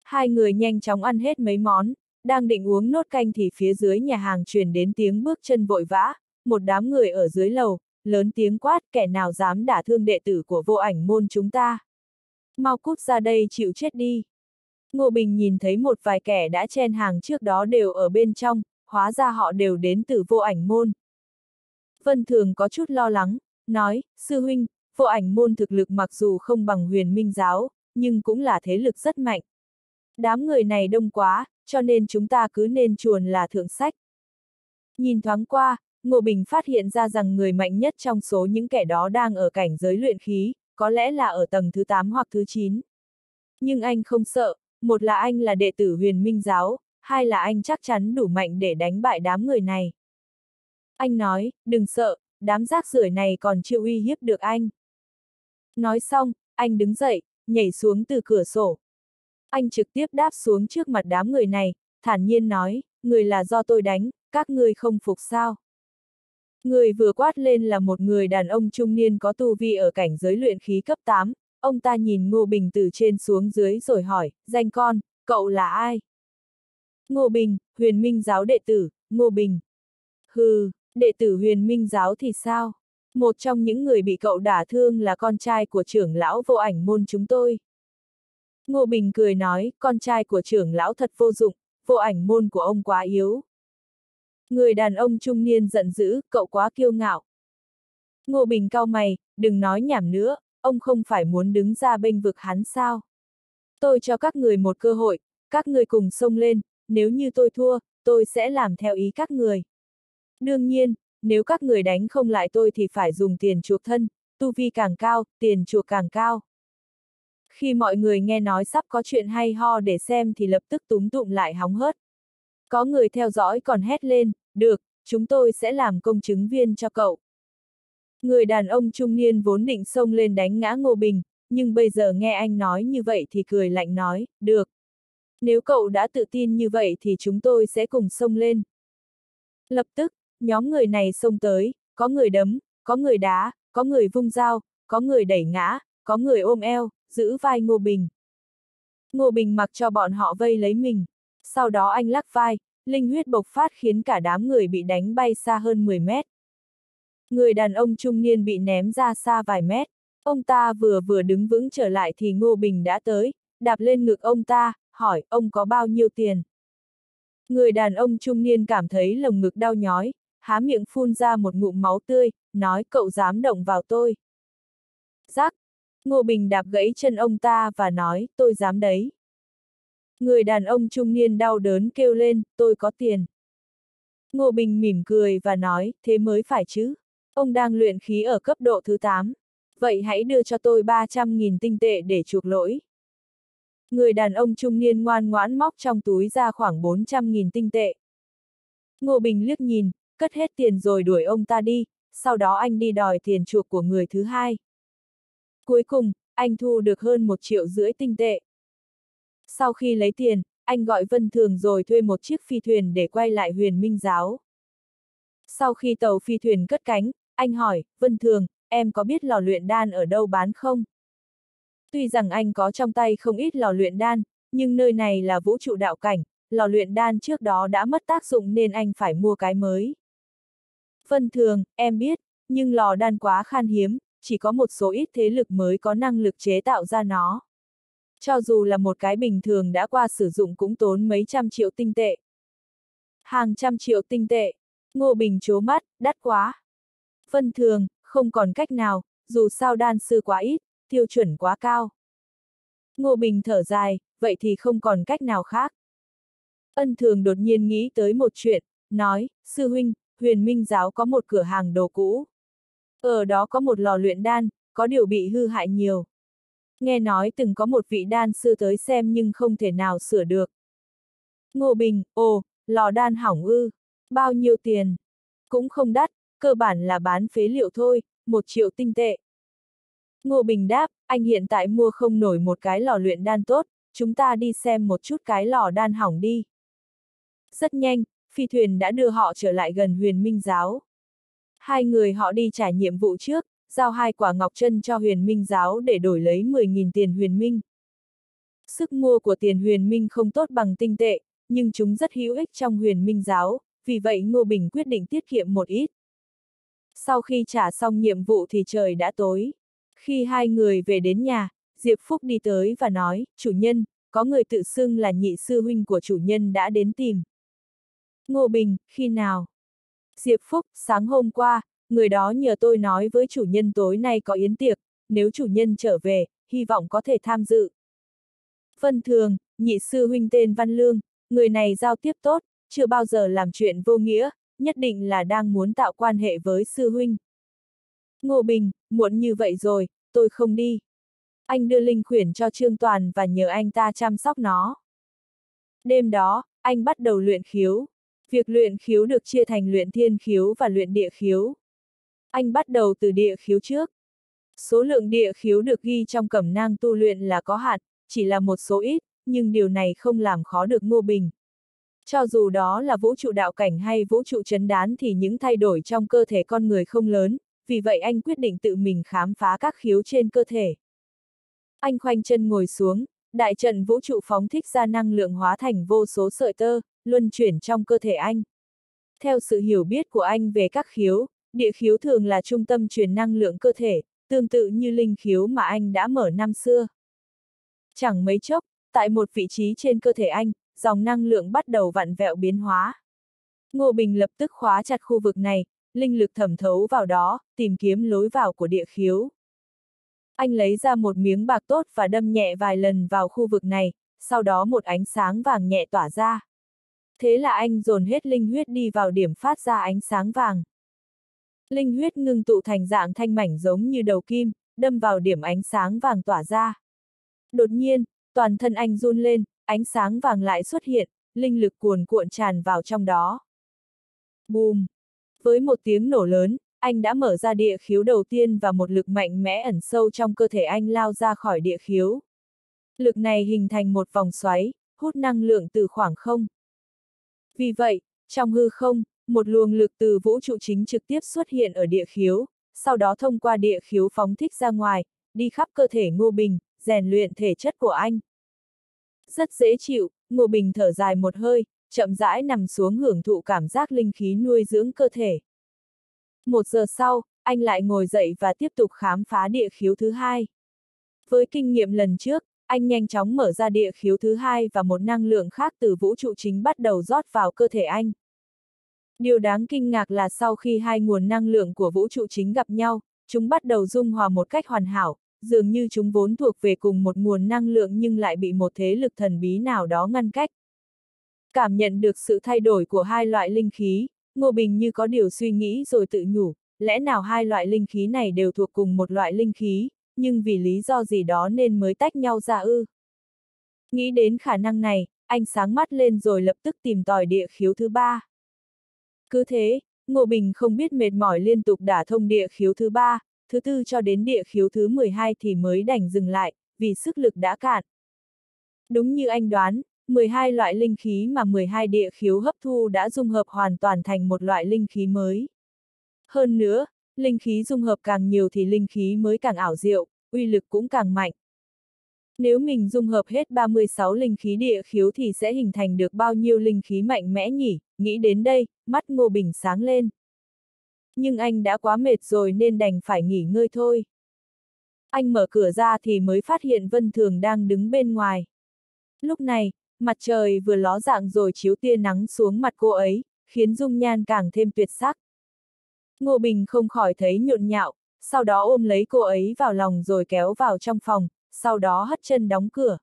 Hai người nhanh chóng ăn hết mấy món, đang định uống nốt canh thì phía dưới nhà hàng truyền đến tiếng bước chân vội vã, một đám người ở dưới lầu, lớn tiếng quát kẻ nào dám đả thương đệ tử của vô ảnh môn chúng ta. Mau cút ra đây chịu chết đi. Ngô Bình nhìn thấy một vài kẻ đã chen hàng trước đó đều ở bên trong, hóa ra họ đều đến từ vô ảnh môn. Vân Thường có chút lo lắng, nói, sư huynh, vô ảnh môn thực lực mặc dù không bằng huyền minh giáo, nhưng cũng là thế lực rất mạnh. Đám người này đông quá, cho nên chúng ta cứ nên chuồn là thượng sách. Nhìn thoáng qua, Ngô Bình phát hiện ra rằng người mạnh nhất trong số những kẻ đó đang ở cảnh giới luyện khí, có lẽ là ở tầng thứ 8 hoặc thứ 9. Nhưng anh không sợ, một là anh là đệ tử huyền minh giáo, hai là anh chắc chắn đủ mạnh để đánh bại đám người này. Anh nói, đừng sợ, đám rác rưởi này còn chưa uy hiếp được anh. Nói xong, anh đứng dậy, nhảy xuống từ cửa sổ. Anh trực tiếp đáp xuống trước mặt đám người này, thản nhiên nói, người là do tôi đánh, các ngươi không phục sao. Người vừa quát lên là một người đàn ông trung niên có tu vi ở cảnh giới luyện khí cấp 8, ông ta nhìn Ngô Bình từ trên xuống dưới rồi hỏi, danh con, cậu là ai? Ngô Bình, huyền minh giáo đệ tử, Ngô Bình. Hừ, đệ tử huyền minh giáo thì sao? Một trong những người bị cậu đả thương là con trai của trưởng lão vô ảnh môn chúng tôi. Ngô Bình cười nói, con trai của trưởng lão thật vô dụng, vô ảnh môn của ông quá yếu. Người đàn ông trung niên giận dữ, cậu quá kiêu ngạo. Ngô Bình cao mày, đừng nói nhảm nữa, ông không phải muốn đứng ra bênh vực hắn sao. Tôi cho các người một cơ hội, các người cùng xông lên, nếu như tôi thua, tôi sẽ làm theo ý các người. Đương nhiên, nếu các người đánh không lại tôi thì phải dùng tiền chuộc thân, tu vi càng cao, tiền chuộc càng cao. Khi mọi người nghe nói sắp có chuyện hay ho để xem thì lập tức túm tụm lại hóng hớt. Có người theo dõi còn hét lên, được, chúng tôi sẽ làm công chứng viên cho cậu. Người đàn ông trung niên vốn định xông lên đánh ngã Ngô Bình, nhưng bây giờ nghe anh nói như vậy thì cười lạnh nói, được. Nếu cậu đã tự tin như vậy thì chúng tôi sẽ cùng xông lên. Lập tức, nhóm người này xông tới, có người đấm, có người đá, có người vung dao, có người đẩy ngã, có người ôm eo, giữ vai Ngô Bình. Ngô Bình mặc cho bọn họ vây lấy mình. Sau đó anh lắc vai, linh huyết bộc phát khiến cả đám người bị đánh bay xa hơn 10 mét. Người đàn ông trung niên bị ném ra xa vài mét. Ông ta vừa vừa đứng vững trở lại thì Ngô Bình đã tới, đạp lên ngực ông ta, hỏi ông có bao nhiêu tiền. Người đàn ông trung niên cảm thấy lồng ngực đau nhói, há miệng phun ra một ngụm máu tươi, nói cậu dám động vào tôi. Giác! Ngô Bình đạp gãy chân ông ta và nói, tôi dám đấy. Người đàn ông trung niên đau đớn kêu lên, tôi có tiền. Ngô Bình mỉm cười và nói, thế mới phải chứ. Ông đang luyện khí ở cấp độ thứ 8. Vậy hãy đưa cho tôi 300.000 tinh tệ để chuộc lỗi. Người đàn ông trung niên ngoan ngoãn móc trong túi ra khoảng 400.000 tinh tệ. Ngô Bình liếc nhìn, cất hết tiền rồi đuổi ông ta đi, sau đó anh đi đòi tiền chuộc của người thứ hai. Cuối cùng, anh thu được hơn một triệu rưỡi tinh tệ. Sau khi lấy tiền, anh gọi Vân Thường rồi thuê một chiếc phi thuyền để quay lại huyền minh giáo. Sau khi tàu phi thuyền cất cánh, anh hỏi, Vân Thường, em có biết lò luyện đan ở đâu bán không? Tuy rằng anh có trong tay không ít lò luyện đan, nhưng nơi này là vũ trụ đạo cảnh, lò luyện đan trước đó đã mất tác dụng nên anh phải mua cái mới. Vân Thường, em biết, nhưng lò đan quá khan hiếm, chỉ có một số ít thế lực mới có năng lực chế tạo ra nó. Cho dù là một cái bình thường đã qua sử dụng cũng tốn mấy trăm triệu tinh tệ. Hàng trăm triệu tinh tệ. Ngô Bình chố mắt, đắt quá. Vân thường, không còn cách nào, dù sao đan sư quá ít, tiêu chuẩn quá cao. Ngô Bình thở dài, vậy thì không còn cách nào khác. Ân thường đột nhiên nghĩ tới một chuyện, nói, sư huynh, huyền minh giáo có một cửa hàng đồ cũ. Ở đó có một lò luyện đan, có điều bị hư hại nhiều. Nghe nói từng có một vị đan sư tới xem nhưng không thể nào sửa được. Ngô Bình, ồ, lò đan hỏng ư, bao nhiêu tiền? Cũng không đắt, cơ bản là bán phế liệu thôi, một triệu tinh tệ. Ngô Bình đáp, anh hiện tại mua không nổi một cái lò luyện đan tốt, chúng ta đi xem một chút cái lò đan hỏng đi. Rất nhanh, phi thuyền đã đưa họ trở lại gần huyền minh giáo. Hai người họ đi trải nhiệm vụ trước, giao hai quả ngọc chân cho huyền minh giáo để đổi lấy 10.000 tiền huyền minh. Sức mua của tiền huyền minh không tốt bằng tinh tệ, nhưng chúng rất hữu ích trong huyền minh giáo, vì vậy Ngô Bình quyết định tiết kiệm một ít. Sau khi trả xong nhiệm vụ thì trời đã tối. Khi hai người về đến nhà, Diệp Phúc đi tới và nói, chủ nhân, có người tự xưng là nhị sư huynh của chủ nhân đã đến tìm. Ngô Bình, khi nào? Diệp Phúc, sáng hôm qua, người đó nhờ tôi nói với chủ nhân tối nay có yến tiệc, nếu chủ nhân trở về, hy vọng có thể tham dự. Phân Thường, nhị sư huynh tên Văn Lương, người này giao tiếp tốt, chưa bao giờ làm chuyện vô nghĩa, nhất định là đang muốn tạo quan hệ với sư huynh. Ngô Bình, muộn như vậy rồi, tôi không đi. Anh đưa linh khuyển cho Trương Toàn và nhờ anh ta chăm sóc nó. Đêm đó, anh bắt đầu luyện khiếu. Việc luyện khiếu được chia thành luyện thiên khiếu và luyện địa khiếu. Anh bắt đầu từ địa khiếu trước. Số lượng địa khiếu được ghi trong cẩm nang tu luyện là có hạn, chỉ là một số ít, nhưng điều này không làm khó được Ngô Bình. Cho dù đó là vũ trụ đạo cảnh hay vũ trụ chấn đán thì những thay đổi trong cơ thể con người không lớn, vì vậy anh quyết định tự mình khám phá các khiếu trên cơ thể. Anh khoanh chân ngồi xuống, đại trận vũ trụ phóng thích ra năng lượng hóa thành vô số sợi tơ, luân chuyển trong cơ thể anh. Theo sự hiểu biết của anh về các khiếu, địa khiếu thường là trung tâm truyền năng lượng cơ thể, tương tự như linh khiếu mà anh đã mở năm xưa. Chẳng mấy chốc, tại một vị trí trên cơ thể anh, dòng năng lượng bắt đầu vặn vẹo biến hóa. Ngô Bình lập tức khóa chặt khu vực này, linh lực thẩm thấu vào đó, tìm kiếm lối vào của địa khiếu. Anh lấy ra một miếng bạc tốt và đâm nhẹ vài lần vào khu vực này, sau đó một ánh sáng vàng nhẹ tỏa ra. Thế là anh dồn hết linh huyết đi vào điểm phát ra ánh sáng vàng. Linh huyết ngưng tụ thành dạng thanh mảnh giống như đầu kim, đâm vào điểm ánh sáng vàng tỏa ra. Đột nhiên, toàn thân anh run lên, ánh sáng vàng lại xuất hiện, linh lực cuồn cuộn tràn vào trong đó. Bùm! Với một tiếng nổ lớn, anh đã mở ra địa khiếu đầu tiên và một lực mạnh mẽ ẩn sâu trong cơ thể anh lao ra khỏi địa khiếu. Lực này hình thành một vòng xoáy, hút năng lượng từ khoảng không. Vì vậy, trong hư không, một luồng lực từ vũ trụ chính trực tiếp xuất hiện ở địa khiếu, sau đó thông qua địa khiếu phóng thích ra ngoài, đi khắp cơ thể Ngô Bình, rèn luyện thể chất của anh. Rất dễ chịu, Ngô Bình thở dài một hơi, chậm rãi nằm xuống hưởng thụ cảm giác linh khí nuôi dưỡng cơ thể. Một giờ sau, anh lại ngồi dậy và tiếp tục khám phá địa khiếu thứ hai. Với kinh nghiệm lần trước, anh nhanh chóng mở ra địa khiếu thứ hai và một năng lượng khác từ vũ trụ chính bắt đầu rót vào cơ thể anh. Điều đáng kinh ngạc là sau khi hai nguồn năng lượng của vũ trụ chính gặp nhau, chúng bắt đầu dung hòa một cách hoàn hảo, dường như chúng vốn thuộc về cùng một nguồn năng lượng nhưng lại bị một thế lực thần bí nào đó ngăn cách. Cảm nhận được sự thay đổi của hai loại linh khí, Ngô Bình như có điều suy nghĩ rồi tự nhủ, lẽ nào hai loại linh khí này đều thuộc cùng một loại linh khí, nhưng vì lý do gì đó nên mới tách nhau ra ư. Nghĩ đến khả năng này, anh sáng mắt lên rồi lập tức tìm tòi địa khiếu thứ ba. Cứ thế, Ngô Bình không biết mệt mỏi liên tục đả thông địa khiếu thứ ba, thứ tư cho đến địa khiếu thứ 12 thì mới đành dừng lại, vì sức lực đã cạn. Đúng như anh đoán, 12 loại linh khí mà 12 địa khiếu hấp thu đã dung hợp hoàn toàn thành một loại linh khí mới. Hơn nữa, linh khí dung hợp càng nhiều thì linh khí mới càng ảo diệu, uy lực cũng càng mạnh. Nếu mình dung hợp hết 36 linh khí địa khiếu thì sẽ hình thành được bao nhiêu linh khí mạnh mẽ nhỉ, nghĩ đến đây, mắt Ngô Bình sáng lên. Nhưng anh đã quá mệt rồi nên đành phải nghỉ ngơi thôi. Anh mở cửa ra thì mới phát hiện Vân Thường đang đứng bên ngoài. Lúc này, mặt trời vừa ló dạng rồi chiếu tia nắng xuống mặt cô ấy, khiến dung nhan càng thêm tuyệt sắc. Ngô Bình không khỏi thấy nhộn nhạo, sau đó ôm lấy cô ấy vào lòng rồi kéo vào trong phòng, sau đó hất chân đóng cửa.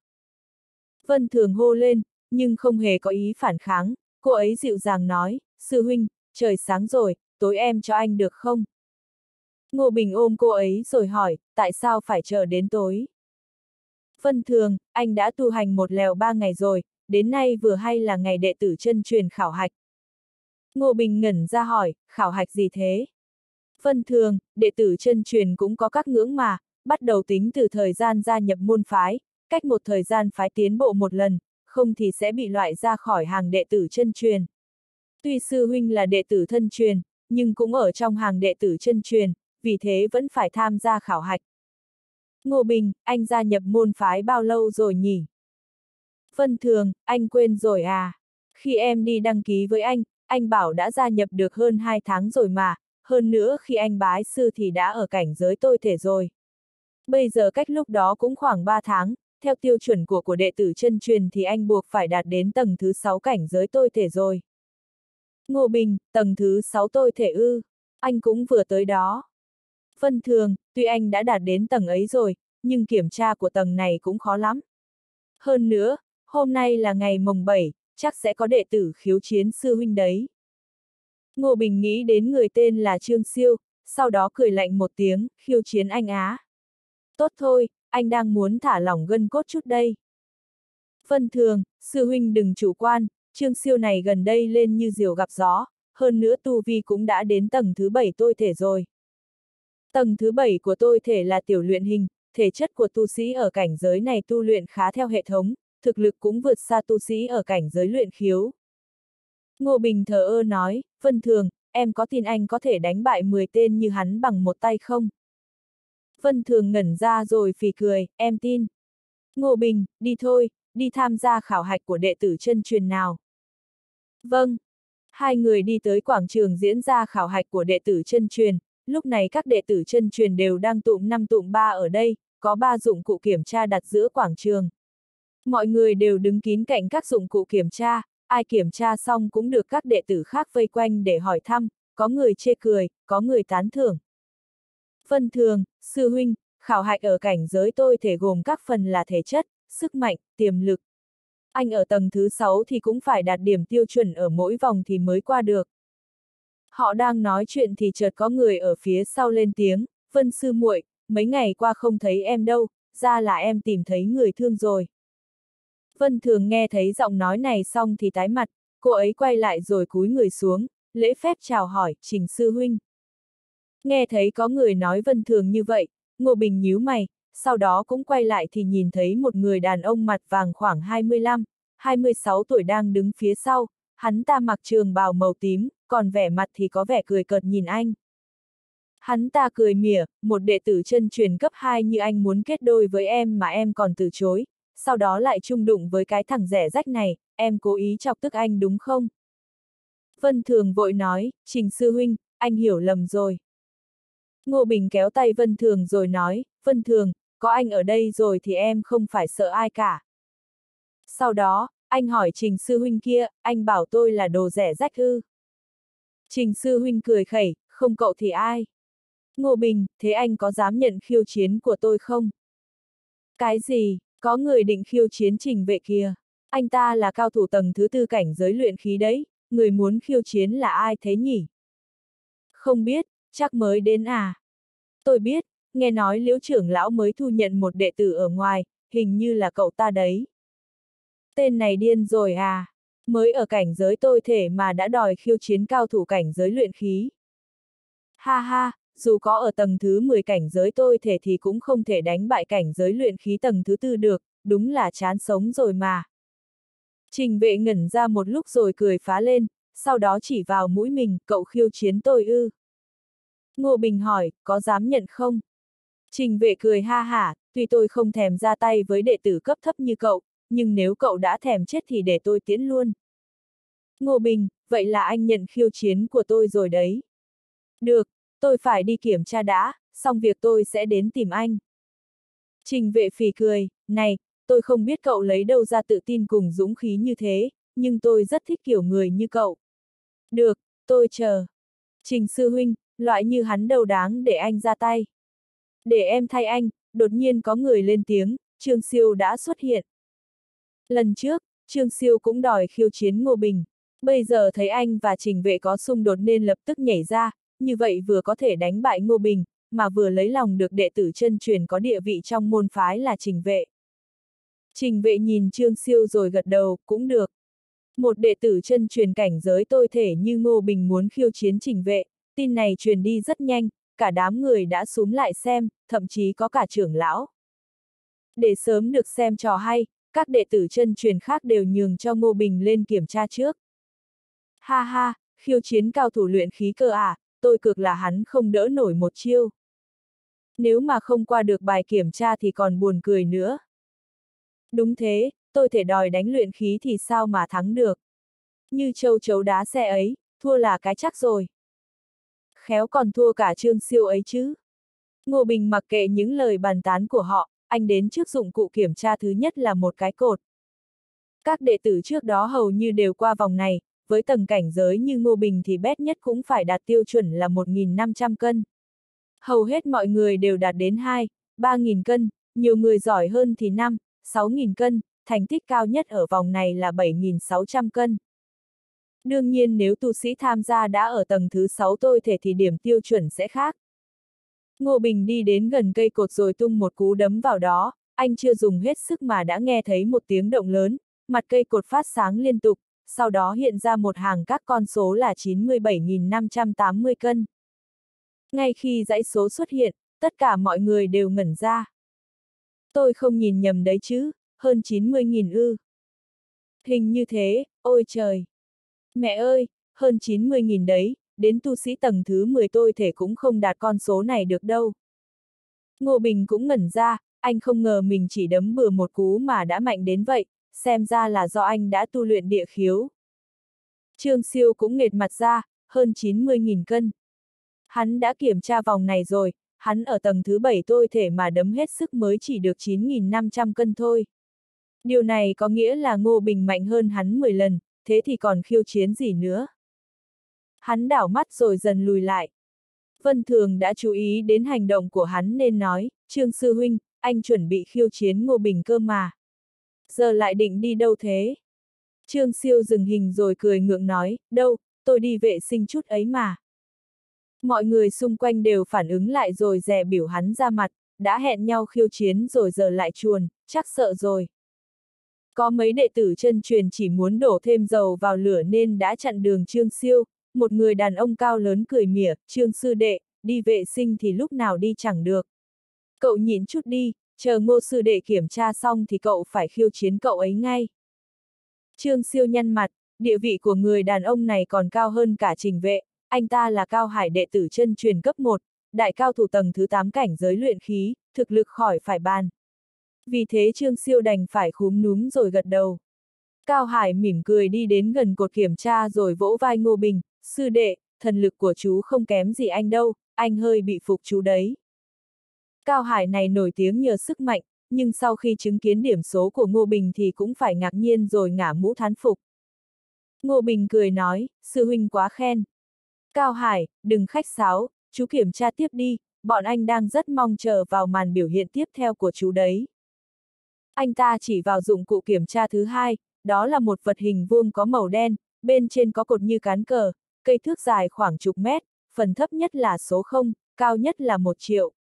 Vân Thường hô lên, nhưng không hề có ý phản kháng, cô ấy dịu dàng nói, sư huynh, trời sáng rồi, tối em cho anh được không? Ngô Bình ôm cô ấy rồi hỏi, tại sao phải chờ đến tối? Vân Thường, anh đã tu hành một lèo ba ngày rồi, đến nay vừa hay là ngày đệ tử chân truyền khảo hạch. Ngô Bình ngẩn ra hỏi, khảo hạch gì thế? Vân Thường, đệ tử chân truyền cũng có các ngưỡng mà, bắt đầu tính từ thời gian gia nhập môn phái, cách một thời gian phái tiến bộ một lần, không thì sẽ bị loại ra khỏi hàng đệ tử chân truyền. Tuy sư huynh là đệ tử thân truyền, nhưng cũng ở trong hàng đệ tử chân truyền, vì thế vẫn phải tham gia khảo hạch. Ngô Bình, anh gia nhập môn phái bao lâu rồi nhỉ? Vân Thường, anh quên rồi à? Khi em đi đăng ký với anh, anh bảo đã gia nhập được hơn 2 tháng rồi mà, hơn nữa khi anh bái sư thì đã ở cảnh giới tôi thể rồi. Bây giờ cách lúc đó cũng khoảng 3 tháng, theo tiêu chuẩn của của đệ tử chân truyền thì anh buộc phải đạt đến tầng thứ 6 cảnh giới tôi thể rồi. Ngô Bình, tầng thứ 6 tôi thể ư, anh cũng vừa tới đó. phân Thường, tuy anh đã đạt đến tầng ấy rồi, nhưng kiểm tra của tầng này cũng khó lắm. Hơn nữa, hôm nay là ngày mồng 7, chắc sẽ có đệ tử khiếu chiến sư huynh đấy. Ngô Bình nghĩ đến người tên là Trương Siêu, sau đó cười lạnh một tiếng, khiêu chiến anh Á. Tốt thôi, anh đang muốn thả lỏng gân cốt chút đây. Vân thường, sư huynh đừng chủ quan, Trương Siêu này gần đây lên như diều gặp gió, hơn nữa tu vi cũng đã đến tầng thứ bảy tôi thể rồi. Tầng thứ bảy của tôi thể là tiểu luyện hình, thể chất của tu sĩ ở cảnh giới này tu luyện khá theo hệ thống, thực lực cũng vượt xa tu sĩ ở cảnh giới luyện khiếu. Ngô Bình thờ ơ nói, Vân Thường, em có tin anh có thể đánh bại 10 tên như hắn bằng một tay không? Vân Thường ngẩn ra rồi phì cười, em tin. Ngô Bình, đi thôi, đi tham gia khảo hạch của đệ tử chân truyền nào. Vâng. Hai người đi tới quảng trường diễn ra khảo hạch của đệ tử chân truyền, lúc này các đệ tử chân truyền đều đang tụng năm tụng ba ở đây, có ba dụng cụ kiểm tra đặt giữa quảng trường. Mọi người đều đứng kín cạnh các dụng cụ kiểm tra, ai kiểm tra xong cũng được các đệ tử khác vây quanh để hỏi thăm, có người chê cười, có người tán thưởng. Phân thường, sư huynh, khảo hạch ở cảnh giới tôi thể gồm các phần là thể chất, sức mạnh, tiềm lực. Anh ở tầng thứ 6 thì cũng phải đạt điểm tiêu chuẩn ở mỗi vòng thì mới qua được. Họ đang nói chuyện thì chợt có người ở phía sau lên tiếng, Vân sư muội, mấy ngày qua không thấy em đâu, ra là em tìm thấy người thương rồi. Vân thường nghe thấy giọng nói này xong thì tái mặt, cô ấy quay lại rồi cúi người xuống, lễ phép chào hỏi, trình sư huynh. Nghe thấy có người nói Vân Thường như vậy, Ngô Bình nhíu mày, sau đó cũng quay lại thì nhìn thấy một người đàn ông mặt vàng khoảng 25, 26 tuổi đang đứng phía sau, hắn ta mặc trường bào màu tím, còn vẻ mặt thì có vẻ cười cợt nhìn anh. Hắn ta cười mỉa, một đệ tử chân truyền cấp 2 như anh muốn kết đôi với em mà em còn từ chối, sau đó lại chung đụng với cái thằng rẻ rách này, em cố ý chọc tức anh đúng không? Vân Thường vội nói, Trình Sư Huynh, anh hiểu lầm rồi. Ngô Bình kéo tay Vân Thường rồi nói, Vân Thường, có anh ở đây rồi thì em không phải sợ ai cả. Sau đó, anh hỏi Trình Sư Huynh kia, anh bảo tôi là đồ rẻ rách ư. Trình Sư Huynh cười khẩy, không cậu thì ai? Ngô Bình, thế anh có dám nhận khiêu chiến của tôi không? Cái gì, có người định khiêu chiến trình vệ kia? Anh ta là cao thủ tầng thứ tư cảnh giới luyện khí đấy, người muốn khiêu chiến là ai thế nhỉ? Không biết, chắc mới đến à? Tôi biết, nghe nói liễu trưởng lão mới thu nhận một đệ tử ở ngoài, hình như là cậu ta đấy. Tên này điên rồi à? Mới ở cảnh giới tôi thể mà đã đòi khiêu chiến cao thủ cảnh giới luyện khí. Ha ha, dù có ở tầng thứ 10 cảnh giới tôi thể thì cũng không thể đánh bại cảnh giới luyện khí tầng thứ tư được, đúng là chán sống rồi mà. Trình vệ ngẩn ra một lúc rồi cười phá lên, sau đó chỉ vào mũi mình, cậu khiêu chiến tôi ư. Ngô Bình hỏi, có dám nhận không? Trình vệ cười ha hả, tuy tôi không thèm ra tay với đệ tử cấp thấp như cậu, nhưng nếu cậu đã thèm chết thì để tôi tiến luôn. Ngô Bình, vậy là anh nhận khiêu chiến của tôi rồi đấy. Được, tôi phải đi kiểm tra đã, xong việc tôi sẽ đến tìm anh. Trình vệ phì cười, này, tôi không biết cậu lấy đâu ra tự tin cùng dũng khí như thế, nhưng tôi rất thích kiểu người như cậu. Được, tôi chờ. Trình sư huynh, loại như hắn đâu đáng để anh ra tay. Để em thay anh, đột nhiên có người lên tiếng, Trương Siêu đã xuất hiện. Lần trước, Trương Siêu cũng đòi khiêu chiến Ngô Bình. Bây giờ thấy anh và trình vệ có xung đột nên lập tức nhảy ra, như vậy vừa có thể đánh bại Ngô Bình, mà vừa lấy lòng được đệ tử chân truyền có địa vị trong môn phái là trình vệ. Trình vệ nhìn Trương Siêu rồi gật đầu, cũng được. Một đệ tử chân truyền cảnh giới tôi thể như Ngô Bình muốn khiêu chiến trình vệ, tin này truyền đi rất nhanh, cả đám người đã súm lại xem, thậm chí có cả trưởng lão. Để sớm được xem trò hay, các đệ tử chân truyền khác đều nhường cho Ngô Bình lên kiểm tra trước. Ha ha, khiêu chiến cao thủ luyện khí cơ à, tôi cực là hắn không đỡ nổi một chiêu. Nếu mà không qua được bài kiểm tra thì còn buồn cười nữa. Đúng thế, tôi thể đòi đánh luyện khí thì sao mà thắng được. Như châu chấu đá xe ấy, thua là cái chắc rồi. Khéo còn thua cả trương siêu ấy chứ. Ngô Bình mặc kệ những lời bàn tán của họ, anh đến trước dụng cụ kiểm tra thứ nhất là một cái cột. Các đệ tử trước đó hầu như đều qua vòng này, với tầng cảnh giới như Ngô Bình thì bét nhất cũng phải đạt tiêu chuẩn là 1.500 cân. Hầu hết mọi người đều đạt đến 2, 3.000 cân, nhiều người giỏi hơn thì 5, 6.000 cân, thành tích cao nhất ở vòng này là 7.600 cân. Đương nhiên nếu tu sĩ tham gia đã ở tầng thứ 6 tôi thể thì điểm tiêu chuẩn sẽ khác. Ngô Bình đi đến gần cây cột rồi tung một cú đấm vào đó, anh chưa dùng hết sức mà đã nghe thấy một tiếng động lớn, mặt cây cột phát sáng liên tục, sau đó hiện ra một hàng các con số là 97.580 cân. Ngay khi dãy số xuất hiện, tất cả mọi người đều ngẩn ra. Tôi không nhìn nhầm đấy chứ, hơn 90.000 ư. Hình như thế, ôi trời! Mẹ ơi, hơn 90.000 đấy, đến tu sĩ tầng thứ 10 tôi thể cũng không đạt con số này được đâu. Ngô Bình cũng ngẩn ra, anh không ngờ mình chỉ đấm bừa một cú mà đã mạnh đến vậy, xem ra là do anh đã tu luyện địa khiếu. Trương Siêu cũng nghệt mặt ra, hơn 90.000 cân. Hắn đã kiểm tra vòng này rồi, hắn ở tầng thứ 7 tôi thể mà đấm hết sức mới chỉ được 9.500 cân thôi. Điều này có nghĩa là Ngô Bình mạnh hơn hắn 10 lần, thế thì còn khiêu chiến gì nữa? Hắn đảo mắt rồi dần lùi lại. Vân Thường đã chú ý đến hành động của hắn nên nói, Trương Sư Huynh, anh chuẩn bị khiêu chiến Ngô Bình cơ mà. Giờ lại định đi đâu thế? Trương Siêu dừng hình rồi cười ngượng nói, đâu, tôi đi vệ sinh chút ấy mà. Mọi người xung quanh đều phản ứng lại rồi dè biểu hắn ra mặt, đã hẹn nhau khiêu chiến rồi giờ lại chuồn, chắc sợ rồi. Có mấy đệ tử chân truyền chỉ muốn đổ thêm dầu vào lửa nên đã chặn đường Trương Siêu, một người đàn ông cao lớn cười mỉa, Trương Sư Đệ, đi vệ sinh thì lúc nào đi chẳng được. Cậu nhịn chút đi, chờ ngô sư đệ kiểm tra xong thì cậu phải khiêu chiến cậu ấy ngay. Trương siêu nhăn mặt, địa vị của người đàn ông này còn cao hơn cả trình vệ, anh ta là cao hải đệ tử chân truyền cấp 1, đại cao thủ tầng thứ 8 cảnh giới luyện khí, thực lực khỏi phải bàn. Vì thế Trương Siêu đành phải khúm núm rồi gật đầu. Cao Hải mỉm cười đi đến gần cột kiểm tra rồi vỗ vai Ngô Bình, sư đệ, thần lực của chú không kém gì anh đâu, anh hơi bị phục chú đấy. Cao Hải này nổi tiếng nhờ sức mạnh, nhưng sau khi chứng kiến điểm số của Ngô Bình thì cũng phải ngạc nhiên rồi ngả mũ thán phục. Ngô Bình cười nói, sư huynh quá khen. Cao Hải, đừng khách sáo, chú kiểm tra tiếp đi, bọn anh đang rất mong chờ vào màn biểu hiện tiếp theo của chú đấy. Anh ta chỉ vào dụng cụ kiểm tra thứ hai, đó là một vật hình vuông có màu đen, bên trên có cột như cán cờ, cây thước dài khoảng chục mét, phần thấp nhất là số 0, cao nhất là 1 triệu.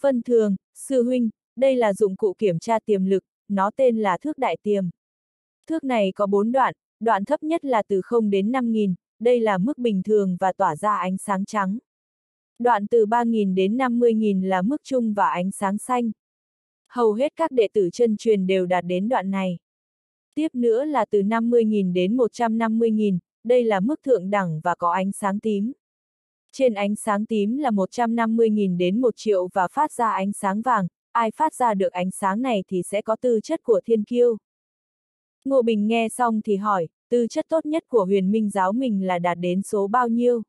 Phân Thường, Sư Huynh, đây là dụng cụ kiểm tra tiềm lực, nó tên là thước đại tiềm. Thước này có 4 đoạn, đoạn thấp nhất là từ 0 đến 5.000, đây là mức bình thường và tỏa ra ánh sáng trắng. Đoạn từ 3.000 đến 50.000 là mức trung và ánh sáng xanh. Hầu hết các đệ tử chân truyền đều đạt đến đoạn này. Tiếp nữa là từ 50.000 đến 150.000, đây là mức thượng đẳng và có ánh sáng tím. Trên ánh sáng tím là 150.000 đến 1 triệu và phát ra ánh sáng vàng, ai phát ra được ánh sáng này thì sẽ có tư chất của thiên kiêu. Ngô Bình nghe xong thì hỏi, tư chất tốt nhất của huyền minh giáo mình là đạt đến số bao nhiêu?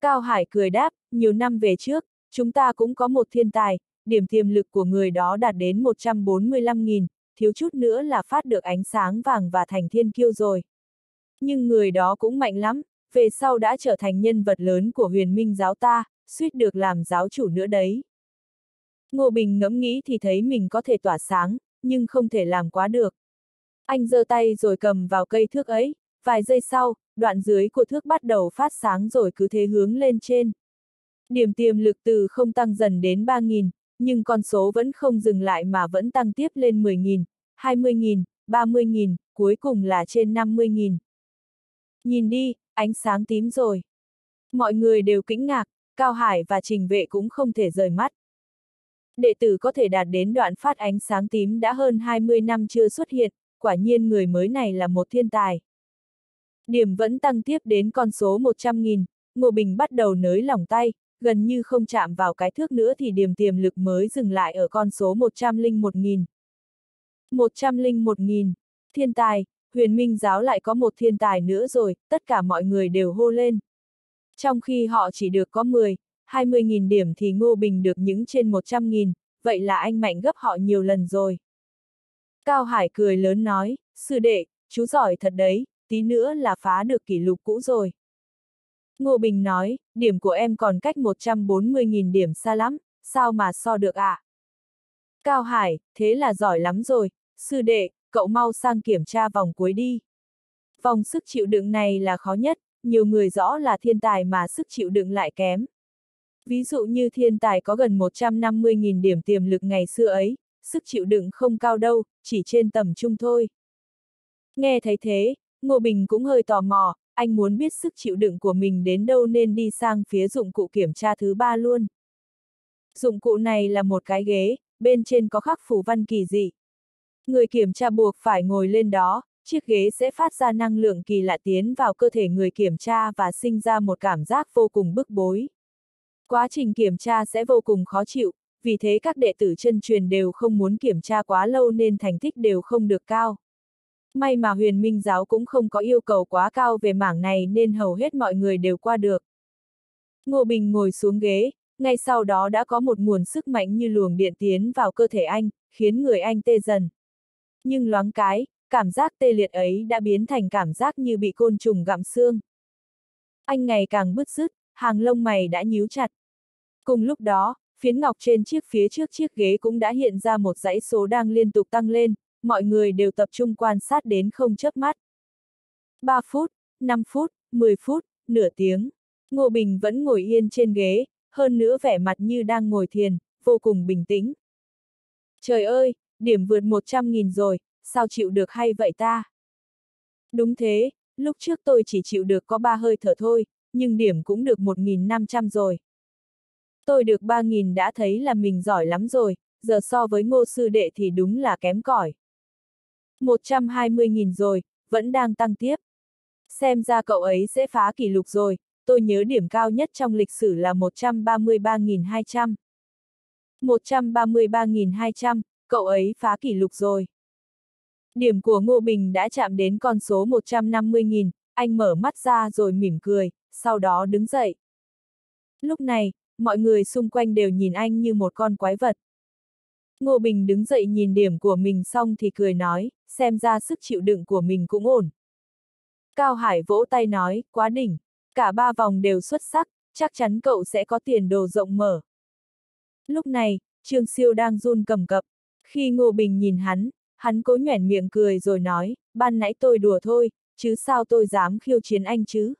Cao Hải cười đáp, nhiều năm về trước, chúng ta cũng có một thiên tài, điểm tiềm lực của người đó đạt đến 145.000, thiếu chút nữa là phát được ánh sáng vàng và thành thiên kiêu rồi. Nhưng người đó cũng mạnh lắm, về sau đã trở thành nhân vật lớn của huyền minh giáo ta, suýt được làm giáo chủ nữa đấy. Ngô Bình ngẫm nghĩ thì thấy mình có thể tỏa sáng, nhưng không thể làm quá được. Anh giơ tay rồi cầm vào cây thước ấy, vài giây sau, đoạn dưới của thước bắt đầu phát sáng rồi cứ thế hướng lên trên. Điểm tiềm lực từ không tăng dần đến 3.000, nhưng con số vẫn không dừng lại mà vẫn tăng tiếp lên 10.000, 20.000, 30.000, cuối cùng là trên 50.000. Nhìn đi, ánh sáng tím rồi. Mọi người đều kinh ngạc, Cao Hải và Trình Vệ cũng không thể rời mắt. Đệ tử có thể đạt đến đoạn phát ánh sáng tím đã hơn 20 năm chưa xuất hiện, quả nhiên người mới này là một thiên tài. Điểm vẫn tăng tiếp đến con số 100.000, Ngô Bình bắt đầu nới lỏng tay, gần như không chạm vào cái thước nữa thì điểm tiềm lực mới dừng lại ở con số 101.000. 101.000, thiên tài, huyền minh giáo lại có một thiên tài nữa rồi, tất cả mọi người đều hô lên. Trong khi họ chỉ được có 10, 20.000 điểm thì Ngô Bình được những trên 100.000, vậy là anh mạnh gấp họ nhiều lần rồi. Cao Hải cười lớn nói, sư đệ, chú giỏi thật đấy, tí nữa là phá được kỷ lục cũ rồi. Ngô Bình nói, điểm của em còn cách 140.000 điểm xa lắm, sao mà so được ạ? À? Cao Hải, thế là giỏi lắm rồi, sư đệ, cậu mau sang kiểm tra vòng cuối đi. Vòng sức chịu đựng này là khó nhất, nhiều người rõ là thiên tài mà sức chịu đựng lại kém. Ví dụ như thiên tài có gần 150.000 điểm tiềm lực ngày xưa ấy, sức chịu đựng không cao đâu, chỉ trên tầm trung thôi. Nghe thấy thế, Ngô Bình cũng hơi tò mò, anh muốn biết sức chịu đựng của mình đến đâu nên đi sang phía dụng cụ kiểm tra thứ ba luôn. Dụng cụ này là một cái ghế, bên trên có khắc phù văn kỳ dị. Người kiểm tra buộc phải ngồi lên đó, chiếc ghế sẽ phát ra năng lượng kỳ lạ tiến vào cơ thể người kiểm tra và sinh ra một cảm giác vô cùng bức bối. Quá trình kiểm tra sẽ vô cùng khó chịu, vì thế các đệ tử chân truyền đều không muốn kiểm tra quá lâu nên thành tích đều không được cao. May mà huyền minh giáo cũng không có yêu cầu quá cao về mảng này nên hầu hết mọi người đều qua được. Ngô Bình ngồi xuống ghế, ngay sau đó đã có một nguồn sức mạnh như luồng điện tiến vào cơ thể anh, khiến người anh tê dần. Nhưng loáng cái, cảm giác tê liệt ấy đã biến thành cảm giác như bị côn trùng gặm xương. Anh ngày càng bứt rứt, hàng lông mày đã nhíu chặt. Cùng lúc đó, phiến ngọc trên chiếc phía trước chiếc ghế cũng đã hiện ra một dãy số đang liên tục tăng lên, mọi người đều tập trung quan sát đến không chớp mắt. 3 phút, 5 phút, 10 phút, nửa tiếng. Ngô Bình vẫn ngồi yên trên ghế, hơn nữa vẻ mặt như đang ngồi thiền, vô cùng bình tĩnh. Trời ơi, điểm vượt 100.000 rồi, sao chịu được hay vậy ta? Đúng thế, lúc trước tôi chỉ chịu được có 3 hơi thở thôi, nhưng điểm cũng được 1.500 rồi. Tôi được 3.000 đã thấy là mình giỏi lắm rồi, giờ so với ngô sư đệ thì đúng là kém cỏi. 120.000 rồi, vẫn đang tăng tiếp. Xem ra cậu ấy sẽ phá kỷ lục rồi, tôi nhớ điểm cao nhất trong lịch sử là 133.200. 133.200, cậu ấy phá kỷ lục rồi. Điểm của Ngô Bình đã chạm đến con số 150.000, anh mở mắt ra rồi mỉm cười, sau đó đứng dậy. Lúc này, mọi người xung quanh đều nhìn anh như một con quái vật. Ngô Bình đứng dậy nhìn điểm của mình xong thì cười nói, xem ra sức chịu đựng của mình cũng ổn. Cao Hải vỗ tay nói, quá đỉnh, cả ba vòng đều xuất sắc, chắc chắn cậu sẽ có tiền đồ rộng mở. Lúc này, Trương Siêu đang run cầm cập, khi Ngô Bình nhìn hắn, hắn cố nhoẻn miệng cười rồi nói, ban nãy tôi đùa thôi, chứ sao tôi dám khiêu chiến anh chứ.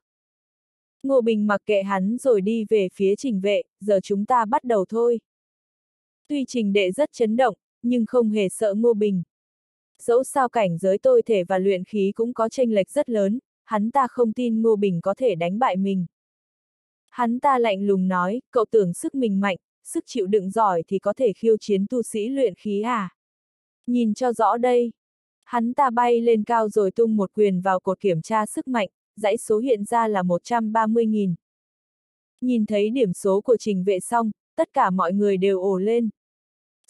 Ngô Bình mặc kệ hắn rồi đi về phía trình vệ, giờ chúng ta bắt đầu thôi. Tuy trình đệ rất chấn động, nhưng không hề sợ Ngô Bình. Dẫu sao cảnh giới tôi thể và luyện khí cũng có tranh lệch rất lớn, hắn ta không tin Ngô Bình có thể đánh bại mình. Hắn ta lạnh lùng nói, cậu tưởng sức mình mạnh, sức chịu đựng giỏi thì có thể khiêu chiến tu sĩ luyện khí à? Nhìn cho rõ đây. Hắn ta bay lên cao rồi tung một quyền vào cột kiểm tra sức mạnh, dãy số hiện ra là 130.000. Nhìn thấy điểm số của trình vệ xong, tất cả mọi người đều ồ lên.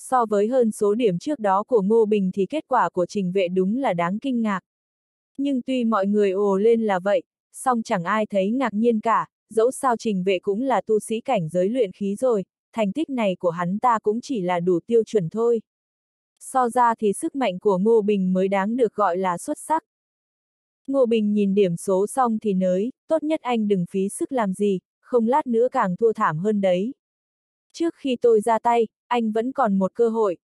So với hơn số điểm trước đó của Ngô Bình thì kết quả của trình vệ đúng là đáng kinh ngạc. Nhưng tuy mọi người ồ lên là vậy, song chẳng ai thấy ngạc nhiên cả, dẫu sao trình vệ cũng là tu sĩ cảnh giới luyện khí rồi, thành tích này của hắn ta cũng chỉ là đủ tiêu chuẩn thôi. So ra thì sức mạnh của Ngô Bình mới đáng được gọi là xuất sắc. Ngô Bình nhìn điểm số xong thì nới, tốt nhất anh đừng phí sức làm gì, không lát nữa càng thua thảm hơn đấy. Trước khi tôi ra tay, anh vẫn còn một cơ hội.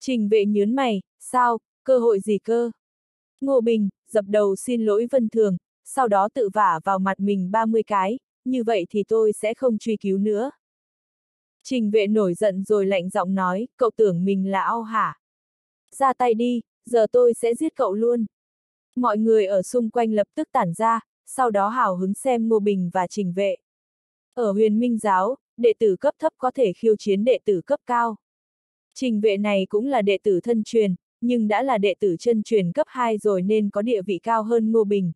Trình vệ nhớn mày, sao, cơ hội gì cơ? Ngô Bình, dập đầu xin lỗi Vân Thường, sau đó tự vả vào mặt mình 30 cái, như vậy thì tôi sẽ không truy cứu nữa. Trình vệ nổi giận rồi lạnh giọng nói, cậu tưởng mình là ao hả? Ra tay đi, giờ tôi sẽ giết cậu luôn. Mọi người ở xung quanh lập tức tản ra, sau đó hào hứng xem Ngô Bình và trình vệ. Ở huyền minh giáo, đệ tử cấp thấp có thể khiêu chiến đệ tử cấp cao. Trình vệ này cũng là đệ tử thân truyền, nhưng đã là đệ tử chân truyền cấp 2 rồi nên có địa vị cao hơn Ngô Bình.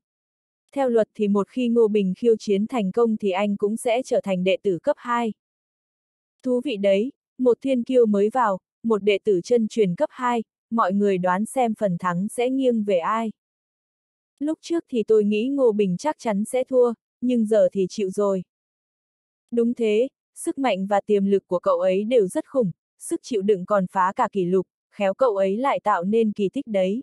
Theo luật thì một khi Ngô Bình khiêu chiến thành công thì anh cũng sẽ trở thành đệ tử cấp 2. Thú vị đấy, một thiên kiêu mới vào, một đệ tử chân truyền cấp 2, mọi người đoán xem phần thắng sẽ nghiêng về ai. Lúc trước thì tôi nghĩ Ngô Bình chắc chắn sẽ thua, nhưng giờ thì chịu rồi. Đúng thế, sức mạnh và tiềm lực của cậu ấy đều rất khủng, sức chịu đựng còn phá cả kỷ lục, khéo cậu ấy lại tạo nên kỳ tích đấy.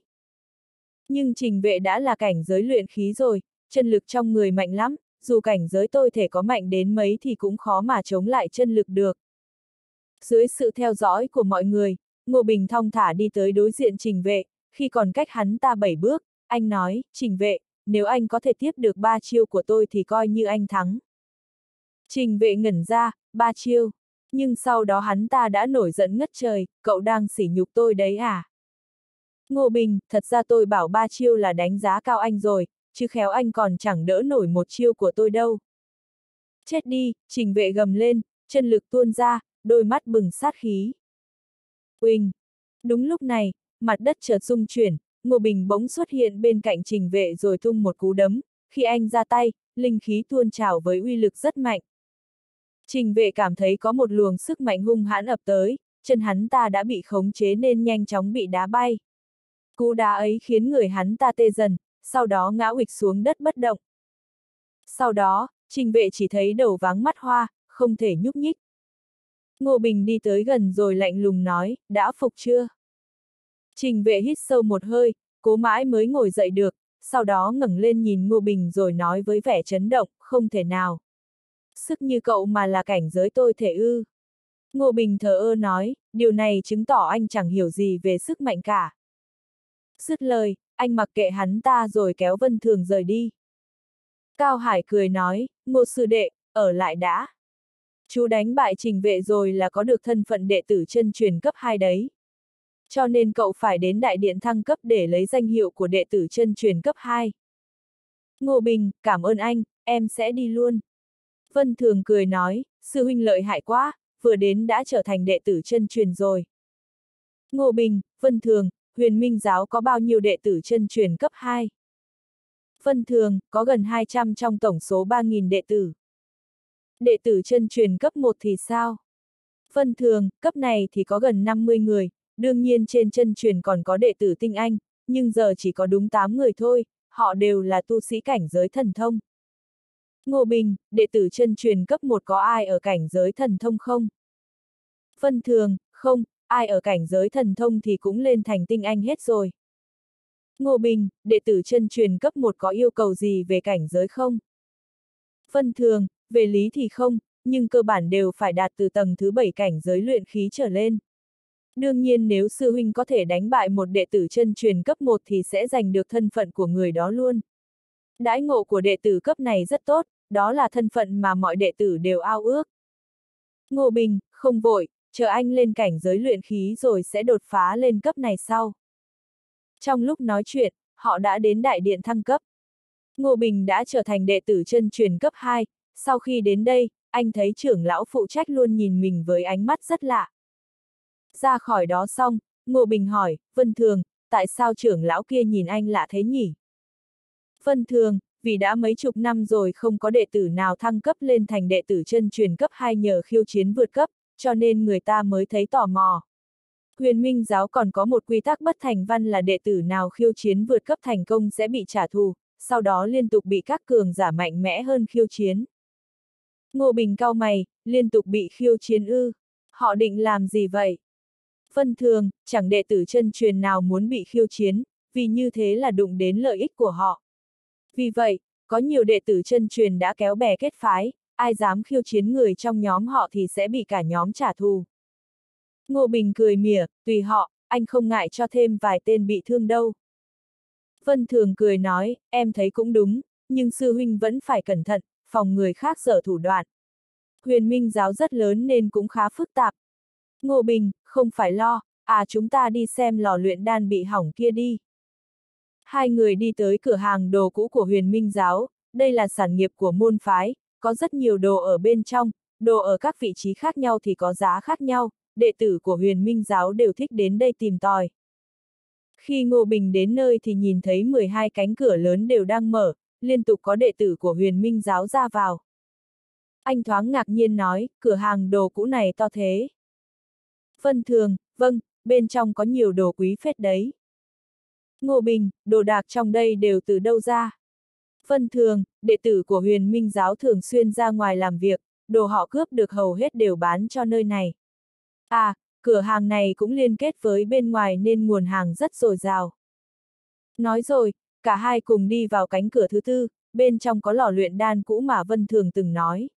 Nhưng trình vệ đã là cảnh giới luyện khí rồi, chân lực trong người mạnh lắm, dù cảnh giới tôi thể có mạnh đến mấy thì cũng khó mà chống lại chân lực được. Dưới sự theo dõi của mọi người, Ngô Bình thong thả đi tới đối diện trình vệ, khi còn cách hắn ta bảy bước, anh nói, trình vệ, nếu anh có thể tiếp được ba chiêu của tôi thì coi như anh thắng. Trình vệ ngẩn ra, ba chiêu. Nhưng sau đó hắn ta đã nổi giận ngất trời, cậu đang sỉ nhục tôi đấy à? Ngô Bình, thật ra tôi bảo ba chiêu là đánh giá cao anh rồi, chứ khéo anh còn chẳng đỡ nổi một chiêu của tôi đâu. Chết đi, trình vệ gầm lên, chân lực tuôn ra, đôi mắt bừng sát khí. Quỳnh Đúng lúc này, mặt đất chợt rung chuyển, Ngô Bình bỗng xuất hiện bên cạnh trình vệ rồi tung một cú đấm, khi anh ra tay, linh khí tuôn trào với uy lực rất mạnh. Trình vệ cảm thấy có một luồng sức mạnh hung hãn ập tới, chân hắn ta đã bị khống chế nên nhanh chóng bị đá bay. Cú đá ấy khiến người hắn ta tê dần, sau đó ngã ụịch xuống đất bất động. Sau đó, trình vệ chỉ thấy đầu váng mắt hoa, không thể nhúc nhích. Ngô Bình đi tới gần rồi lạnh lùng nói, đã phục chưa? Trình vệ hít sâu một hơi, cố mãi mới ngồi dậy được, sau đó ngẩng lên nhìn Ngô Bình rồi nói với vẻ chấn động, không thể nào. Sức như cậu mà là cảnh giới tôi thể ư. Ngô Bình thờ ơ nói, điều này chứng tỏ anh chẳng hiểu gì về sức mạnh cả. Dứt lời, anh mặc kệ hắn ta rồi kéo Vân Thường rời đi. Cao Hải cười nói, ngô sư đệ, ở lại đã. Chú đánh bại trình vệ rồi là có được thân phận đệ tử chân truyền cấp 2 đấy. Cho nên cậu phải đến đại điện thăng cấp để lấy danh hiệu của đệ tử chân truyền cấp 2. Ngô Bình, cảm ơn anh, em sẽ đi luôn. Vân Thường cười nói, sư huynh lợi hại quá, vừa đến đã trở thành đệ tử chân truyền rồi. Ngô Bình, Vân Thường, huyền minh giáo có bao nhiêu đệ tử chân truyền cấp 2? Vân Thường, có gần 200 trong tổng số 3.000 đệ tử. Đệ tử chân truyền cấp 1 thì sao? Vân Thường, cấp này thì có gần 50 người, đương nhiên trên chân truyền còn có đệ tử tinh anh, nhưng giờ chỉ có đúng 8 người thôi, họ đều là tu sĩ cảnh giới thần thông. Ngô Bình, đệ tử chân truyền cấp 1 có ai ở cảnh giới thần thông không? Vân Thường, không, ai ở cảnh giới thần thông thì cũng lên thành tinh anh hết rồi. Ngô Bình, đệ tử chân truyền cấp 1 có yêu cầu gì về cảnh giới không? Vân Thường, về lý thì không, nhưng cơ bản đều phải đạt từ tầng thứ 7 cảnh giới luyện khí trở lên. Đương nhiên nếu sư huynh có thể đánh bại một đệ tử chân truyền cấp 1 thì sẽ giành được thân phận của người đó luôn. Đãi ngộ của đệ tử cấp này rất tốt, đó là thân phận mà mọi đệ tử đều ao ước. Ngô Bình, không vội, chờ anh lên cảnh giới luyện khí rồi sẽ đột phá lên cấp này sau. Trong lúc nói chuyện, họ đã đến đại điện thăng cấp. Ngô Bình đã trở thành đệ tử chân truyền cấp 2, sau khi đến đây, anh thấy trưởng lão phụ trách luôn nhìn mình với ánh mắt rất lạ. Ra khỏi đó xong, Ngô Bình hỏi, Vân Thường, tại sao trưởng lão kia nhìn anh lạ thế nhỉ? Phân Thường, vì đã mấy chục năm rồi không có đệ tử nào thăng cấp lên thành đệ tử chân truyền cấp 2 nhờ khiêu chiến vượt cấp, cho nên người ta mới thấy tò mò. Huyền Minh giáo còn có một quy tắc bất thành văn là đệ tử nào khiêu chiến vượt cấp thành công sẽ bị trả thù, sau đó liên tục bị các cường giả mạnh mẽ hơn khiêu chiến. Ngô Bình cao mày, liên tục bị khiêu chiến ư. Họ định làm gì vậy? Phân thường, chẳng đệ tử chân truyền nào muốn bị khiêu chiến, vì như thế là đụng đến lợi ích của họ. Vì vậy, có nhiều đệ tử chân truyền đã kéo bè kết phái, ai dám khiêu chiến người trong nhóm họ thì sẽ bị cả nhóm trả thù. Ngô Bình cười mỉa, tùy họ, anh không ngại cho thêm vài tên bị thương đâu. Vân Thường cười nói, em thấy cũng đúng, nhưng sư huynh vẫn phải cẩn thận, phòng người khác sở thủ đoạn. Huyền Minh giáo rất lớn nên cũng khá phức tạp. Ngô Bình, không phải lo, à chúng ta đi xem lò luyện đan bị hỏng kia đi. Hai người đi tới cửa hàng đồ cũ của huyền minh giáo, đây là sản nghiệp của môn phái, có rất nhiều đồ ở bên trong, đồ ở các vị trí khác nhau thì có giá khác nhau, đệ tử của huyền minh giáo đều thích đến đây tìm tòi. Khi Ngô Bình đến nơi thì nhìn thấy 12 cánh cửa lớn đều đang mở, liên tục có đệ tử của huyền minh giáo ra vào. Anh thoáng ngạc nhiên nói, cửa hàng đồ cũ này to thế. Vân Thường, vâng, bên trong có nhiều đồ quý phết đấy. Ngô Bình, đồ đạc trong đây đều từ đâu ra? Vân Thường, đệ tử của huyền minh giáo thường xuyên ra ngoài làm việc, đồ họ cướp được hầu hết đều bán cho nơi này. À, cửa hàng này cũng liên kết với bên ngoài nên nguồn hàng rất dồi dào. Nói rồi, cả hai cùng đi vào cánh cửa thứ tư, bên trong có lò luyện đan cũ mà Vân Thường từng nói.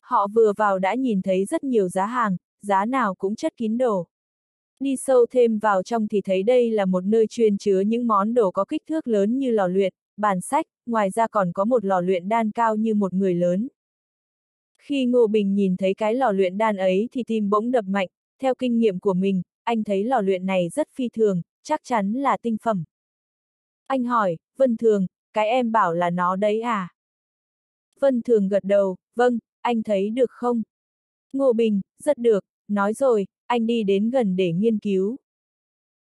Họ vừa vào đã nhìn thấy rất nhiều giá hàng, giá nào cũng chất kín đồ. Đi sâu thêm vào trong thì thấy đây là một nơi chuyên chứa những món đồ có kích thước lớn như lò luyện, bàn sách, ngoài ra còn có một lò luyện đan cao như một người lớn. Khi Ngô Bình nhìn thấy cái lò luyện đan ấy thì tim bỗng đập mạnh, theo kinh nghiệm của mình, anh thấy lò luyện này rất phi thường, chắc chắn là tinh phẩm. Anh hỏi, Vân Thường, cái em bảo là nó đấy à? Vân Thường gật đầu, vâng, anh thấy được không? Ngô Bình, rất được, nói rồi, anh đi đến gần để nghiên cứu.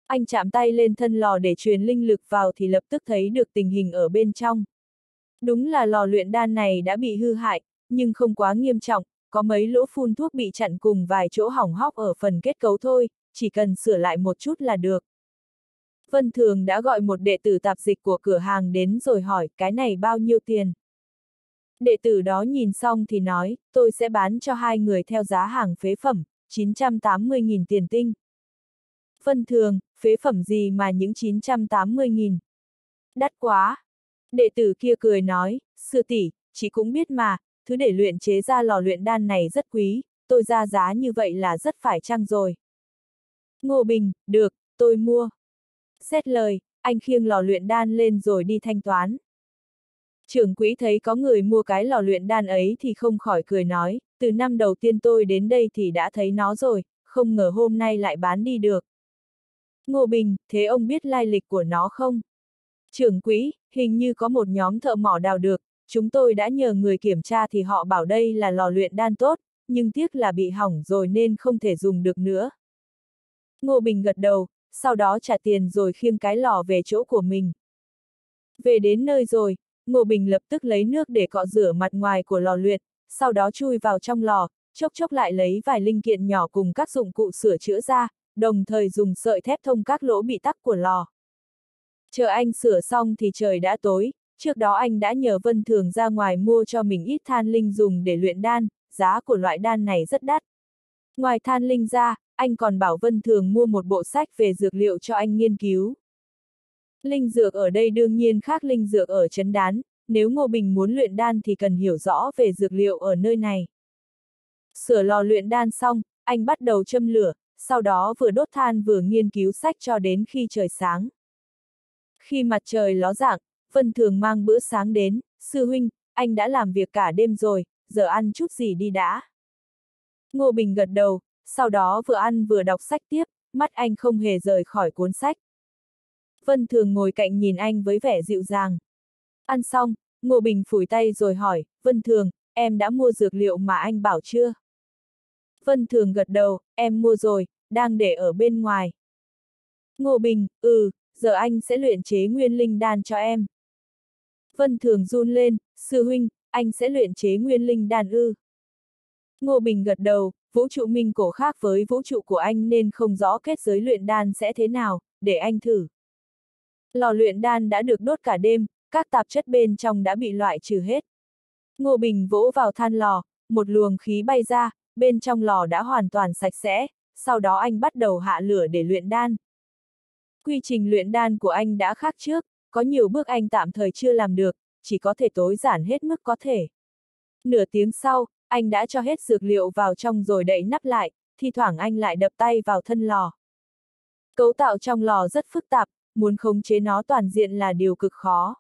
Anh chạm tay lên thân lò để truyền linh lực vào thì lập tức thấy được tình hình ở bên trong. Đúng là lò luyện đan này đã bị hư hại, nhưng không quá nghiêm trọng, có mấy lỗ phun thuốc bị chặn cùng vài chỗ hỏng hóc ở phần kết cấu thôi, chỉ cần sửa lại một chút là được. Vân Thường đã gọi một đệ tử tạp dịch của cửa hàng đến rồi hỏi, cái này bao nhiêu tiền? Đệ tử đó nhìn xong thì nói, tôi sẽ bán cho hai người theo giá hàng phế phẩm, 980.000 tiền tinh. phân Thường, phế phẩm gì mà những 980.000? Đắt quá! Đệ tử kia cười nói, sư tỷ, chị cũng biết mà, thứ để luyện chế ra lò luyện đan này rất quý, tôi ra giá như vậy là rất phải chăng rồi. Ngô Bình, được, tôi mua. Xét lời, anh khiêng lò luyện đan lên rồi đi thanh toán. Trưởng quỹ thấy có người mua cái lò luyện đan ấy thì không khỏi cười nói, từ năm đầu tiên tôi đến đây thì đã thấy nó rồi, không ngờ hôm nay lại bán đi được. Ngô Bình, thế ông biết lai lịch của nó không? Trưởng quỹ, hình như có một nhóm thợ mỏ đào được, chúng tôi đã nhờ người kiểm tra thì họ bảo đây là lò luyện đan tốt, nhưng tiếc là bị hỏng rồi nên không thể dùng được nữa. Ngô Bình gật đầu, sau đó trả tiền rồi khiêng cái lò về chỗ của mình. Về đến nơi rồi, Ngô Bình lập tức lấy nước để cọ rửa mặt ngoài của lò luyện, sau đó chui vào trong lò, chốc chốc lại lấy vài linh kiện nhỏ cùng các dụng cụ sửa chữa ra, đồng thời dùng sợi thép thông các lỗ bị tắc của lò. Chờ anh sửa xong thì trời đã tối, trước đó anh đã nhờ Vân Thường ra ngoài mua cho mình ít than linh dùng để luyện đan, giá của loại đan này rất đắt. Ngoài than linh ra, anh còn bảo Vân Thường mua một bộ sách về dược liệu cho anh nghiên cứu. Linh dược ở đây đương nhiên khác linh dược ở chấn đán, nếu Ngô Bình muốn luyện đan thì cần hiểu rõ về dược liệu ở nơi này. Sửa lò luyện đan xong, anh bắt đầu châm lửa, sau đó vừa đốt than vừa nghiên cứu sách cho đến khi trời sáng. Khi mặt trời ló dạng, Vân Thường mang bữa sáng đến, sư huynh, anh đã làm việc cả đêm rồi, giờ ăn chút gì đi đã. Ngô Bình gật đầu, sau đó vừa ăn vừa đọc sách tiếp, mắt anh không hề rời khỏi cuốn sách. Vân Thường ngồi cạnh nhìn anh với vẻ dịu dàng. Ăn xong, Ngô Bình phủi tay rồi hỏi, Vân Thường, em đã mua dược liệu mà anh bảo chưa? Vân Thường gật đầu, em mua rồi, đang để ở bên ngoài. Ngô Bình, ừ, giờ anh sẽ luyện chế nguyên linh đan cho em. Vân Thường run lên, sư huynh, anh sẽ luyện chế nguyên linh đan ư. Ngô Bình gật đầu, vũ trụ minh cổ khác với vũ trụ của anh nên không rõ kết giới luyện đan sẽ thế nào, để anh thử. Lò luyện đan đã được đốt cả đêm, các tạp chất bên trong đã bị loại trừ hết. Ngô Bình vỗ vào than lò, một luồng khí bay ra, bên trong lò đã hoàn toàn sạch sẽ, sau đó anh bắt đầu hạ lửa để luyện đan. Quy trình luyện đan của anh đã khác trước, có nhiều bước anh tạm thời chưa làm được, chỉ có thể tối giản hết mức có thể. Nửa tiếng sau, anh đã cho hết dược liệu vào trong rồi đậy nắp lại, thi thoảng anh lại đập tay vào thân lò. Cấu tạo trong lò rất phức tạp, muốn khống chế nó toàn diện là điều cực khó.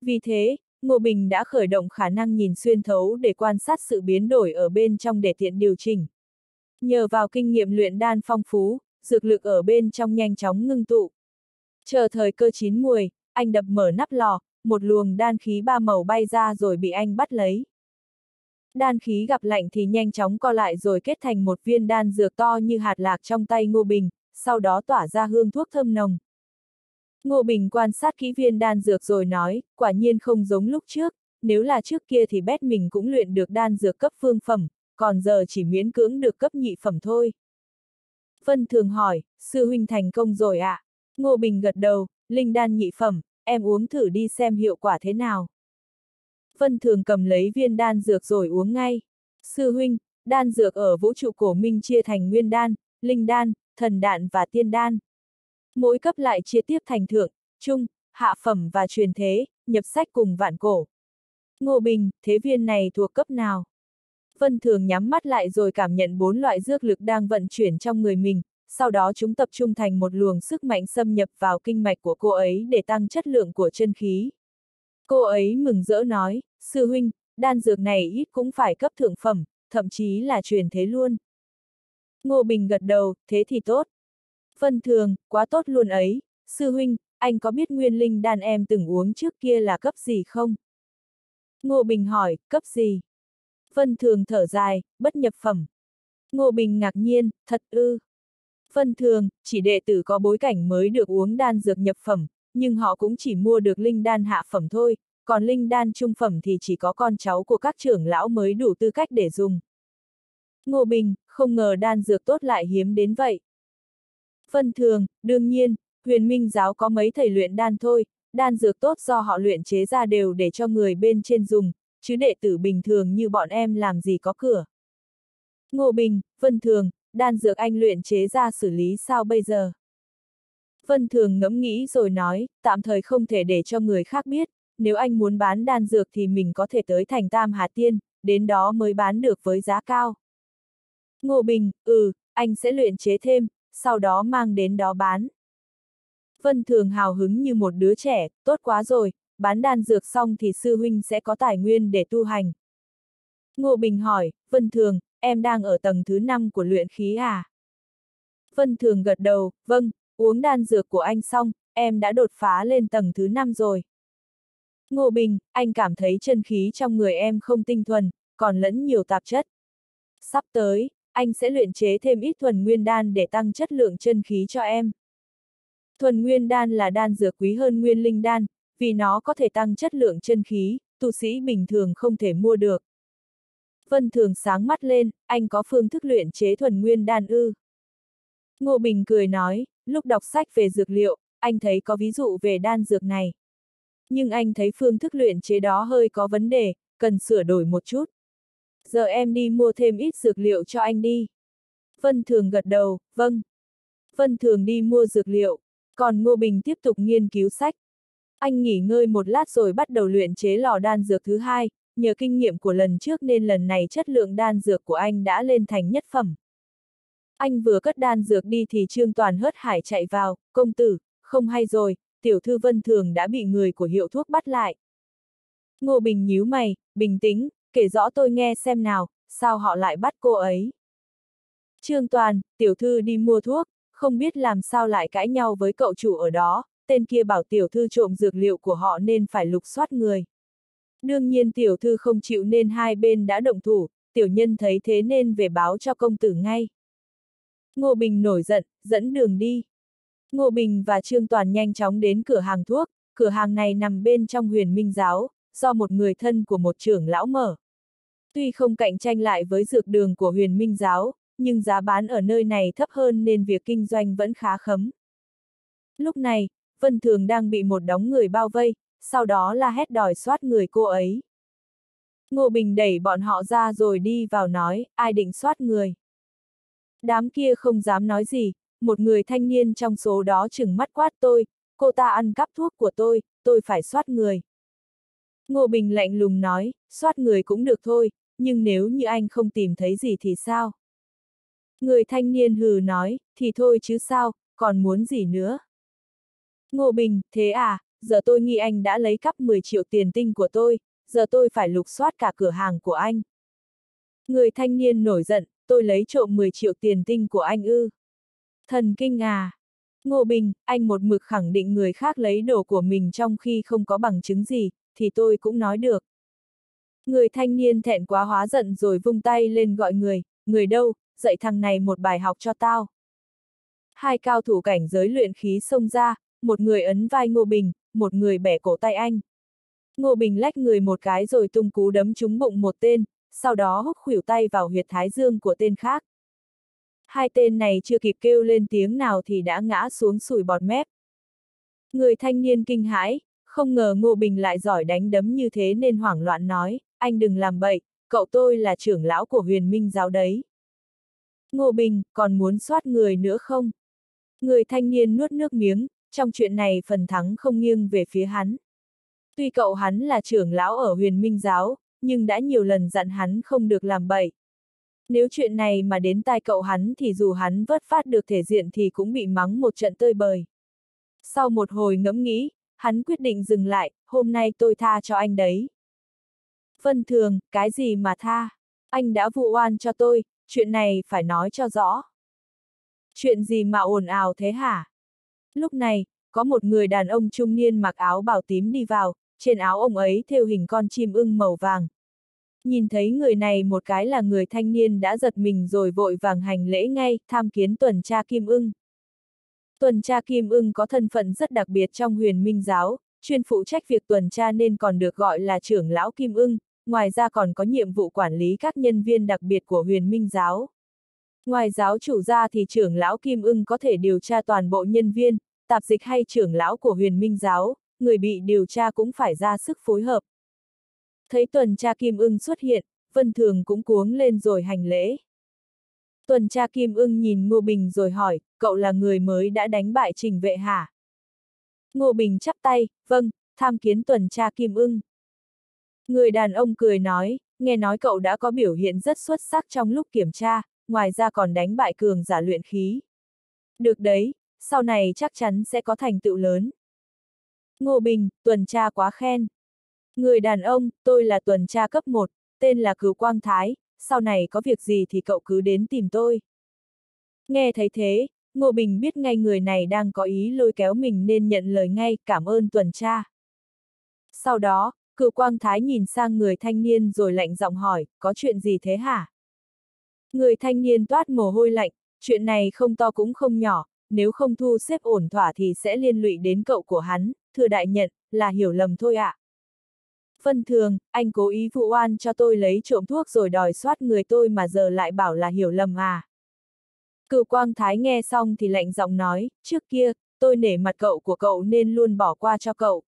Vì thế, Ngô Bình đã khởi động khả năng nhìn xuyên thấu để quan sát sự biến đổi ở bên trong để tiện điều chỉnh. Nhờ vào kinh nghiệm luyện đan phong phú, dược lực ở bên trong nhanh chóng ngưng tụ. Chờ thời cơ chín muồi, anh đập mở nắp lò, một luồng đan khí ba màu bay ra rồi bị anh bắt lấy. Đan khí gặp lạnh thì nhanh chóng co lại rồi kết thành một viên đan dược to như hạt lạc trong tay Ngô Bình, sau đó tỏa ra hương thuốc thơm nồng. Ngô Bình quan sát kỹ viên đan dược rồi nói, quả nhiên không giống lúc trước, nếu là trước kia thì bét mình cũng luyện được đan dược cấp phương phẩm, còn giờ chỉ miễn cưỡng được cấp nhị phẩm thôi. Vân thường hỏi, sư huynh thành công rồi ạ? À? Ngô Bình gật đầu, linh đan nhị phẩm, em uống thử đi xem hiệu quả thế nào. Vân thường cầm lấy viên đan dược rồi uống ngay. Sư huynh, đan dược ở vũ trụ cổ minh chia thành nguyên đan, linh đan, thần đạn và tiên đan. Mỗi cấp lại chia tiếp thành thượng, trung, hạ phẩm và truyền thế, nhập sách cùng vạn cổ. Ngô Bình, thế viên này thuộc cấp nào? Vân Thường nhắm mắt lại rồi cảm nhận bốn loại dược lực đang vận chuyển trong người mình, sau đó chúng tập trung thành một luồng sức mạnh xâm nhập vào kinh mạch của cô ấy để tăng chất lượng của chân khí. Cô ấy mừng rỡ nói, sư huynh, đan dược này ít cũng phải cấp thượng phẩm, thậm chí là truyền thế luôn. Ngô Bình gật đầu, thế thì tốt. Vân Thường, quá tốt luôn ấy, sư huynh, anh có biết nguyên linh đan em từng uống trước kia là cấp gì không? Ngô Bình hỏi, cấp gì? Vân Thường thở dài, bất nhập phẩm. Ngô Bình ngạc nhiên, thật ư. Vân Thường, chỉ đệ tử có bối cảnh mới được uống đan dược nhập phẩm, nhưng họ cũng chỉ mua được linh đan hạ phẩm thôi, còn linh đan trung phẩm thì chỉ có con cháu của các trưởng lão mới đủ tư cách để dùng. Ngô Bình, không ngờ đan dược tốt lại hiếm đến vậy. Phân Thường, đương nhiên, huyền minh giáo có mấy thầy luyện đan thôi, đan dược tốt do họ luyện chế ra đều để cho người bên trên dùng, chứ đệ tử bình thường như bọn em làm gì có cửa. Ngô Bình, Vân Thường, đan dược anh luyện chế ra xử lý sao bây giờ? Vân Thường ngẫm nghĩ rồi nói, tạm thời không thể để cho người khác biết, nếu anh muốn bán đan dược thì mình có thể tới thành Tam Hà Tiên, đến đó mới bán được với giá cao. Ngô Bình, ừ, anh sẽ luyện chế thêm, sau đó mang đến đó bán. Vân Thường hào hứng như một đứa trẻ, tốt quá rồi, bán đan dược xong thì sư huynh sẽ có tài nguyên để tu hành. Ngô Bình hỏi, Vân Thường, em đang ở tầng thứ 5 của luyện khí à? Vân Thường gật đầu, vâng, uống đan dược của anh xong, em đã đột phá lên tầng thứ 5 rồi. Ngô Bình, anh cảm thấy chân khí trong người em không tinh thuần, còn lẫn nhiều tạp chất. Sắp tới, anh sẽ luyện chế thêm ít thuần nguyên đan để tăng chất lượng chân khí cho em. Thuần nguyên đan là đan dược quý hơn nguyên linh đan, vì nó có thể tăng chất lượng chân khí, tu sĩ bình thường không thể mua được. Vân Thường sáng mắt lên, anh có phương thức luyện chế thuần nguyên đan ư. Ngô Bình cười nói, lúc đọc sách về dược liệu, anh thấy có ví dụ về đan dược này. Nhưng anh thấy phương thức luyện chế đó hơi có vấn đề, cần sửa đổi một chút. Giờ em đi mua thêm ít dược liệu cho anh đi. Vân Thường gật đầu, vâng. Vân Thường đi mua dược liệu, còn Ngô Bình tiếp tục nghiên cứu sách. Anh nghỉ ngơi một lát rồi bắt đầu luyện chế lò đan dược thứ hai, nhờ kinh nghiệm của lần trước nên lần này chất lượng đan dược của anh đã lên thành nhất phẩm. Anh vừa cất đan dược đi thì Trương Toàn hớt hải chạy vào, công tử, không hay rồi, tiểu thư Vân Thường đã bị người của hiệu thuốc bắt lại. Ngô Bình nhíu mày, bình tĩnh, kể rõ tôi nghe xem nào, sao họ lại bắt cô ấy. Trương Toàn, tiểu thư đi mua thuốc, không biết làm sao lại cãi nhau với cậu chủ ở đó, tên kia bảo tiểu thư trộm dược liệu của họ nên phải lục soát người. Đương nhiên tiểu thư không chịu nên hai bên đã động thủ, tiểu nhân thấy thế nên về báo cho công tử ngay. Ngô Bình nổi giận, dẫn đường đi. Ngô Bình và Trương Toàn nhanh chóng đến cửa hàng thuốc, cửa hàng này nằm bên trong huyền minh giáo, do một người thân của một trưởng lão mở. Tuy không cạnh tranh lại với dược đường của huyền minh giáo, nhưng giá bán ở nơi này thấp hơn nên việc kinh doanh vẫn khá khấm. Lúc này, Vân Thường đang bị một đống người bao vây, sau đó là hét đòi soát người cô ấy. Ngô Bình đẩy bọn họ ra rồi đi vào nói, ai định soát người. Đám kia không dám nói gì, một người thanh niên trong số đó chừng mắt quát tôi, cô ta ăn cắp thuốc của tôi, tôi phải soát người. Ngô Bình lạnh lùng nói, soát người cũng được thôi, nhưng nếu như anh không tìm thấy gì thì sao? Người thanh niên hừ nói, thì thôi chứ sao, còn muốn gì nữa? Ngô Bình, thế à, giờ tôi nghĩ anh đã lấy cắp 10 triệu tiền tinh của tôi, giờ tôi phải lục soát cả cửa hàng của anh. Người thanh niên nổi giận, tôi lấy trộm 10 triệu tiền tinh của anh ư. Thần kinh à! Ngô Bình, anh một mực khẳng định người khác lấy đồ của mình trong khi không có bằng chứng gì, thì tôi cũng nói được. Người thanh niên thẹn quá hóa giận rồi vung tay lên gọi người, người đâu, dạy thằng này một bài học cho tao. Hai cao thủ cảnh giới luyện khí xông ra, một người ấn vai Ngô Bình, một người bẻ cổ tay anh. Ngô Bình lách người một cái rồi tung cú đấm trúng bụng một tên, sau đó húc khuỷu tay vào huyệt thái dương của tên khác. Hai tên này chưa kịp kêu lên tiếng nào thì đã ngã xuống sủi bọt mép. Người thanh niên kinh hãi, không ngờ Ngô Bình lại giỏi đánh đấm như thế nên hoảng loạn nói, anh đừng làm bậy, cậu tôi là trưởng lão của huyền minh giáo đấy. Ngô Bình, còn muốn soát người nữa không? Người thanh niên nuốt nước miếng, trong chuyện này phần thắng không nghiêng về phía hắn. Tuy cậu hắn là trưởng lão ở huyền minh giáo, nhưng đã nhiều lần dặn hắn không được làm bậy. Nếu chuyện này mà đến tai cậu hắn thì dù hắn vớt phát được thể diện thì cũng bị mắng một trận tơi bời. Sau một hồi ngẫm nghĩ, hắn quyết định dừng lại, hôm nay tôi tha cho anh đấy. Vân Thường, cái gì mà tha? Anh đã vụ oan cho tôi, chuyện này phải nói cho rõ. Chuyện gì mà ồn ào thế hả? Lúc này, có một người đàn ông trung niên mặc áo bào tím đi vào, trên áo ông ấy thêu hình con chim ưng màu vàng. Nhìn thấy người này một cái là người thanh niên đã giật mình rồi vội vàng hành lễ ngay, tham kiến tuần tra kim ưng. Tuần tra kim ưng có thân phận rất đặc biệt trong huyền minh giáo, chuyên phụ trách việc tuần tra nên còn được gọi là trưởng lão kim ưng, ngoài ra còn có nhiệm vụ quản lý các nhân viên đặc biệt của huyền minh giáo. Ngoài giáo chủ ra thì trưởng lão kim ưng có thể điều tra toàn bộ nhân viên, tạp dịch hay trưởng lão của huyền minh giáo, người bị điều tra cũng phải ra sức phối hợp. Thấy tuần tra kim ưng xuất hiện, Vân Thường cũng cuống lên rồi hành lễ. Tuần tra kim ưng nhìn Ngô Bình rồi hỏi, cậu là người mới đã đánh bại trình vệ hả? Ngô Bình chắp tay, vâng, tham kiến tuần tra kim ưng. Người đàn ông cười nói, nghe nói cậu đã có biểu hiện rất xuất sắc trong lúc kiểm tra, ngoài ra còn đánh bại cường giả luyện khí. Được đấy, sau này chắc chắn sẽ có thành tựu lớn. Ngô Bình, tuần tra quá khen. Người đàn ông, tôi là tuần tra cấp 1, tên là Cửu Quang Thái, sau này có việc gì thì cậu cứ đến tìm tôi. Nghe thấy thế, Ngô Bình biết ngay người này đang có ý lôi kéo mình nên nhận lời ngay, cảm ơn tuần tra. Sau đó, cựu quang thái nhìn sang người thanh niên rồi lạnh giọng hỏi, có chuyện gì thế hả? Người thanh niên toát mồ hôi lạnh, chuyện này không to cũng không nhỏ, nếu không thu xếp ổn thỏa thì sẽ liên lụy đến cậu của hắn, thưa đại nhận, là hiểu lầm thôi ạ. À. Thường, anh cố ý vụ oan cho tôi lấy trộm thuốc rồi đòi soát người tôi mà giờ lại bảo là hiểu lầm à. Cựu Quang Thái nghe xong thì lạnh giọng nói, trước kia, tôi nể mặt cậu của cậu nên luôn bỏ qua cho cậu.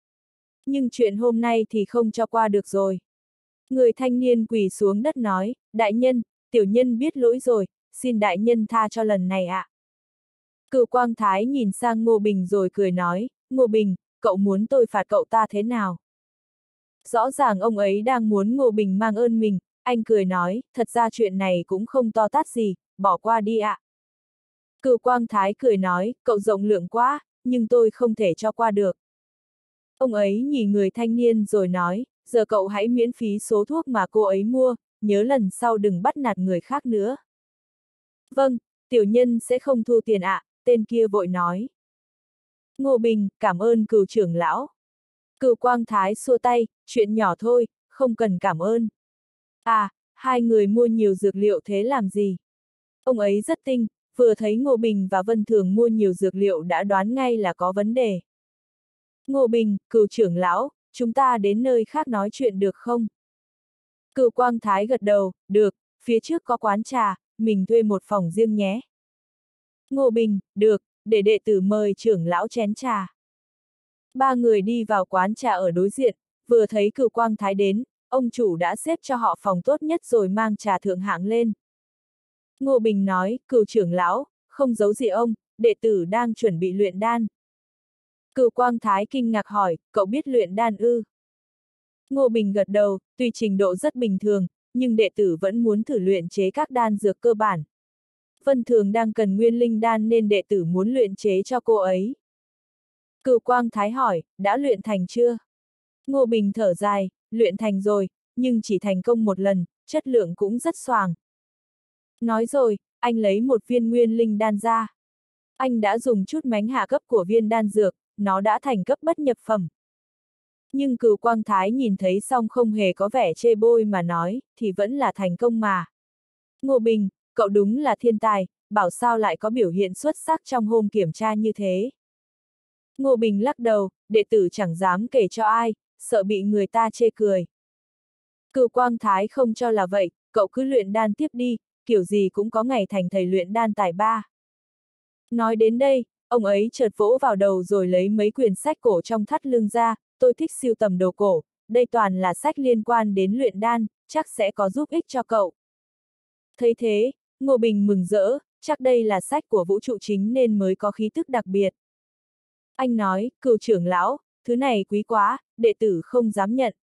Nhưng chuyện hôm nay thì không cho qua được rồi. Người thanh niên quỳ xuống đất nói, đại nhân, tiểu nhân biết lỗi rồi, xin đại nhân tha cho lần này ạ. À. Cựu Quang Thái nhìn sang Ngô Bình rồi cười nói, Ngô Bình, cậu muốn tôi phạt cậu ta thế nào? Rõ ràng ông ấy đang muốn Ngô Bình mang ơn mình, anh cười nói, thật ra chuyện này cũng không to tát gì, bỏ qua đi ạ. À. Cựu Quang Thái cười nói, cậu rộng lượng quá, nhưng tôi không thể cho qua được. Ông ấy nhìn người thanh niên rồi nói, giờ cậu hãy miễn phí số thuốc mà cô ấy mua, nhớ lần sau đừng bắt nạt người khác nữa. Vâng, tiểu nhân sẽ không thu tiền ạ, à, tên kia vội nói. Ngô Bình, cảm ơn cựu trưởng lão. Cựu Quang Thái xua tay, chuyện nhỏ thôi, không cần cảm ơn. À, hai người mua nhiều dược liệu thế làm gì? Ông ấy rất tinh, vừa thấy Ngô Bình và Vân Thường mua nhiều dược liệu đã đoán ngay là có vấn đề. Ngô Bình, cựu trưởng lão, chúng ta đến nơi khác nói chuyện được không? Cựu Quang Thái gật đầu, được, phía trước có quán trà, mình thuê một phòng riêng nhé. Ngô Bình, được, để đệ tử mời trưởng lão chén trà. Ba người đi vào quán trà ở đối diện, vừa thấy cựu quang thái đến, ông chủ đã xếp cho họ phòng tốt nhất rồi mang trà thượng hạng lên. Ngô Bình nói, cựu trưởng lão, không giấu gì ông, đệ tử đang chuẩn bị luyện đan. Cựu quang thái kinh ngạc hỏi, cậu biết luyện đan ư? Ngô Bình gật đầu, tuy trình độ rất bình thường, nhưng đệ tử vẫn muốn thử luyện chế các đan dược cơ bản. Vân Thường đang cần nguyên linh đan nên đệ tử muốn luyện chế cho cô ấy. Cựu Quang Thái hỏi, đã luyện thành chưa? Ngô Bình thở dài, luyện thành rồi, nhưng chỉ thành công một lần, chất lượng cũng rất xoàng. Nói rồi, anh lấy một viên nguyên linh đan ra. Anh đã dùng chút mánh hạ cấp của viên đan dược, nó đã thành cấp bất nhập phẩm. Nhưng cửu quang thái nhìn thấy xong không hề có vẻ chê bôi mà nói, thì vẫn là thành công mà. Ngô Bình, cậu đúng là thiên tài, bảo sao lại có biểu hiện xuất sắc trong hôm kiểm tra như thế. Ngô Bình lắc đầu, đệ tử chẳng dám kể cho ai, sợ bị người ta chê cười. Cựu Quang Thái không cho là vậy, cậu cứ luyện đan tiếp đi, kiểu gì cũng có ngày thành thầy luyện đan tài ba. Nói đến đây, ông ấy chợt vỗ vào đầu rồi lấy mấy quyển sách cổ trong thắt lưng ra, tôi thích siêu tầm đồ cổ, đây toàn là sách liên quan đến luyện đan, chắc sẽ có giúp ích cho cậu. Thấy thế, Ngô Bình mừng rỡ, chắc đây là sách của vũ trụ chính nên mới có khí tức đặc biệt. Anh nói, cựu trưởng lão, thứ này quý quá, đệ tử không dám nhận.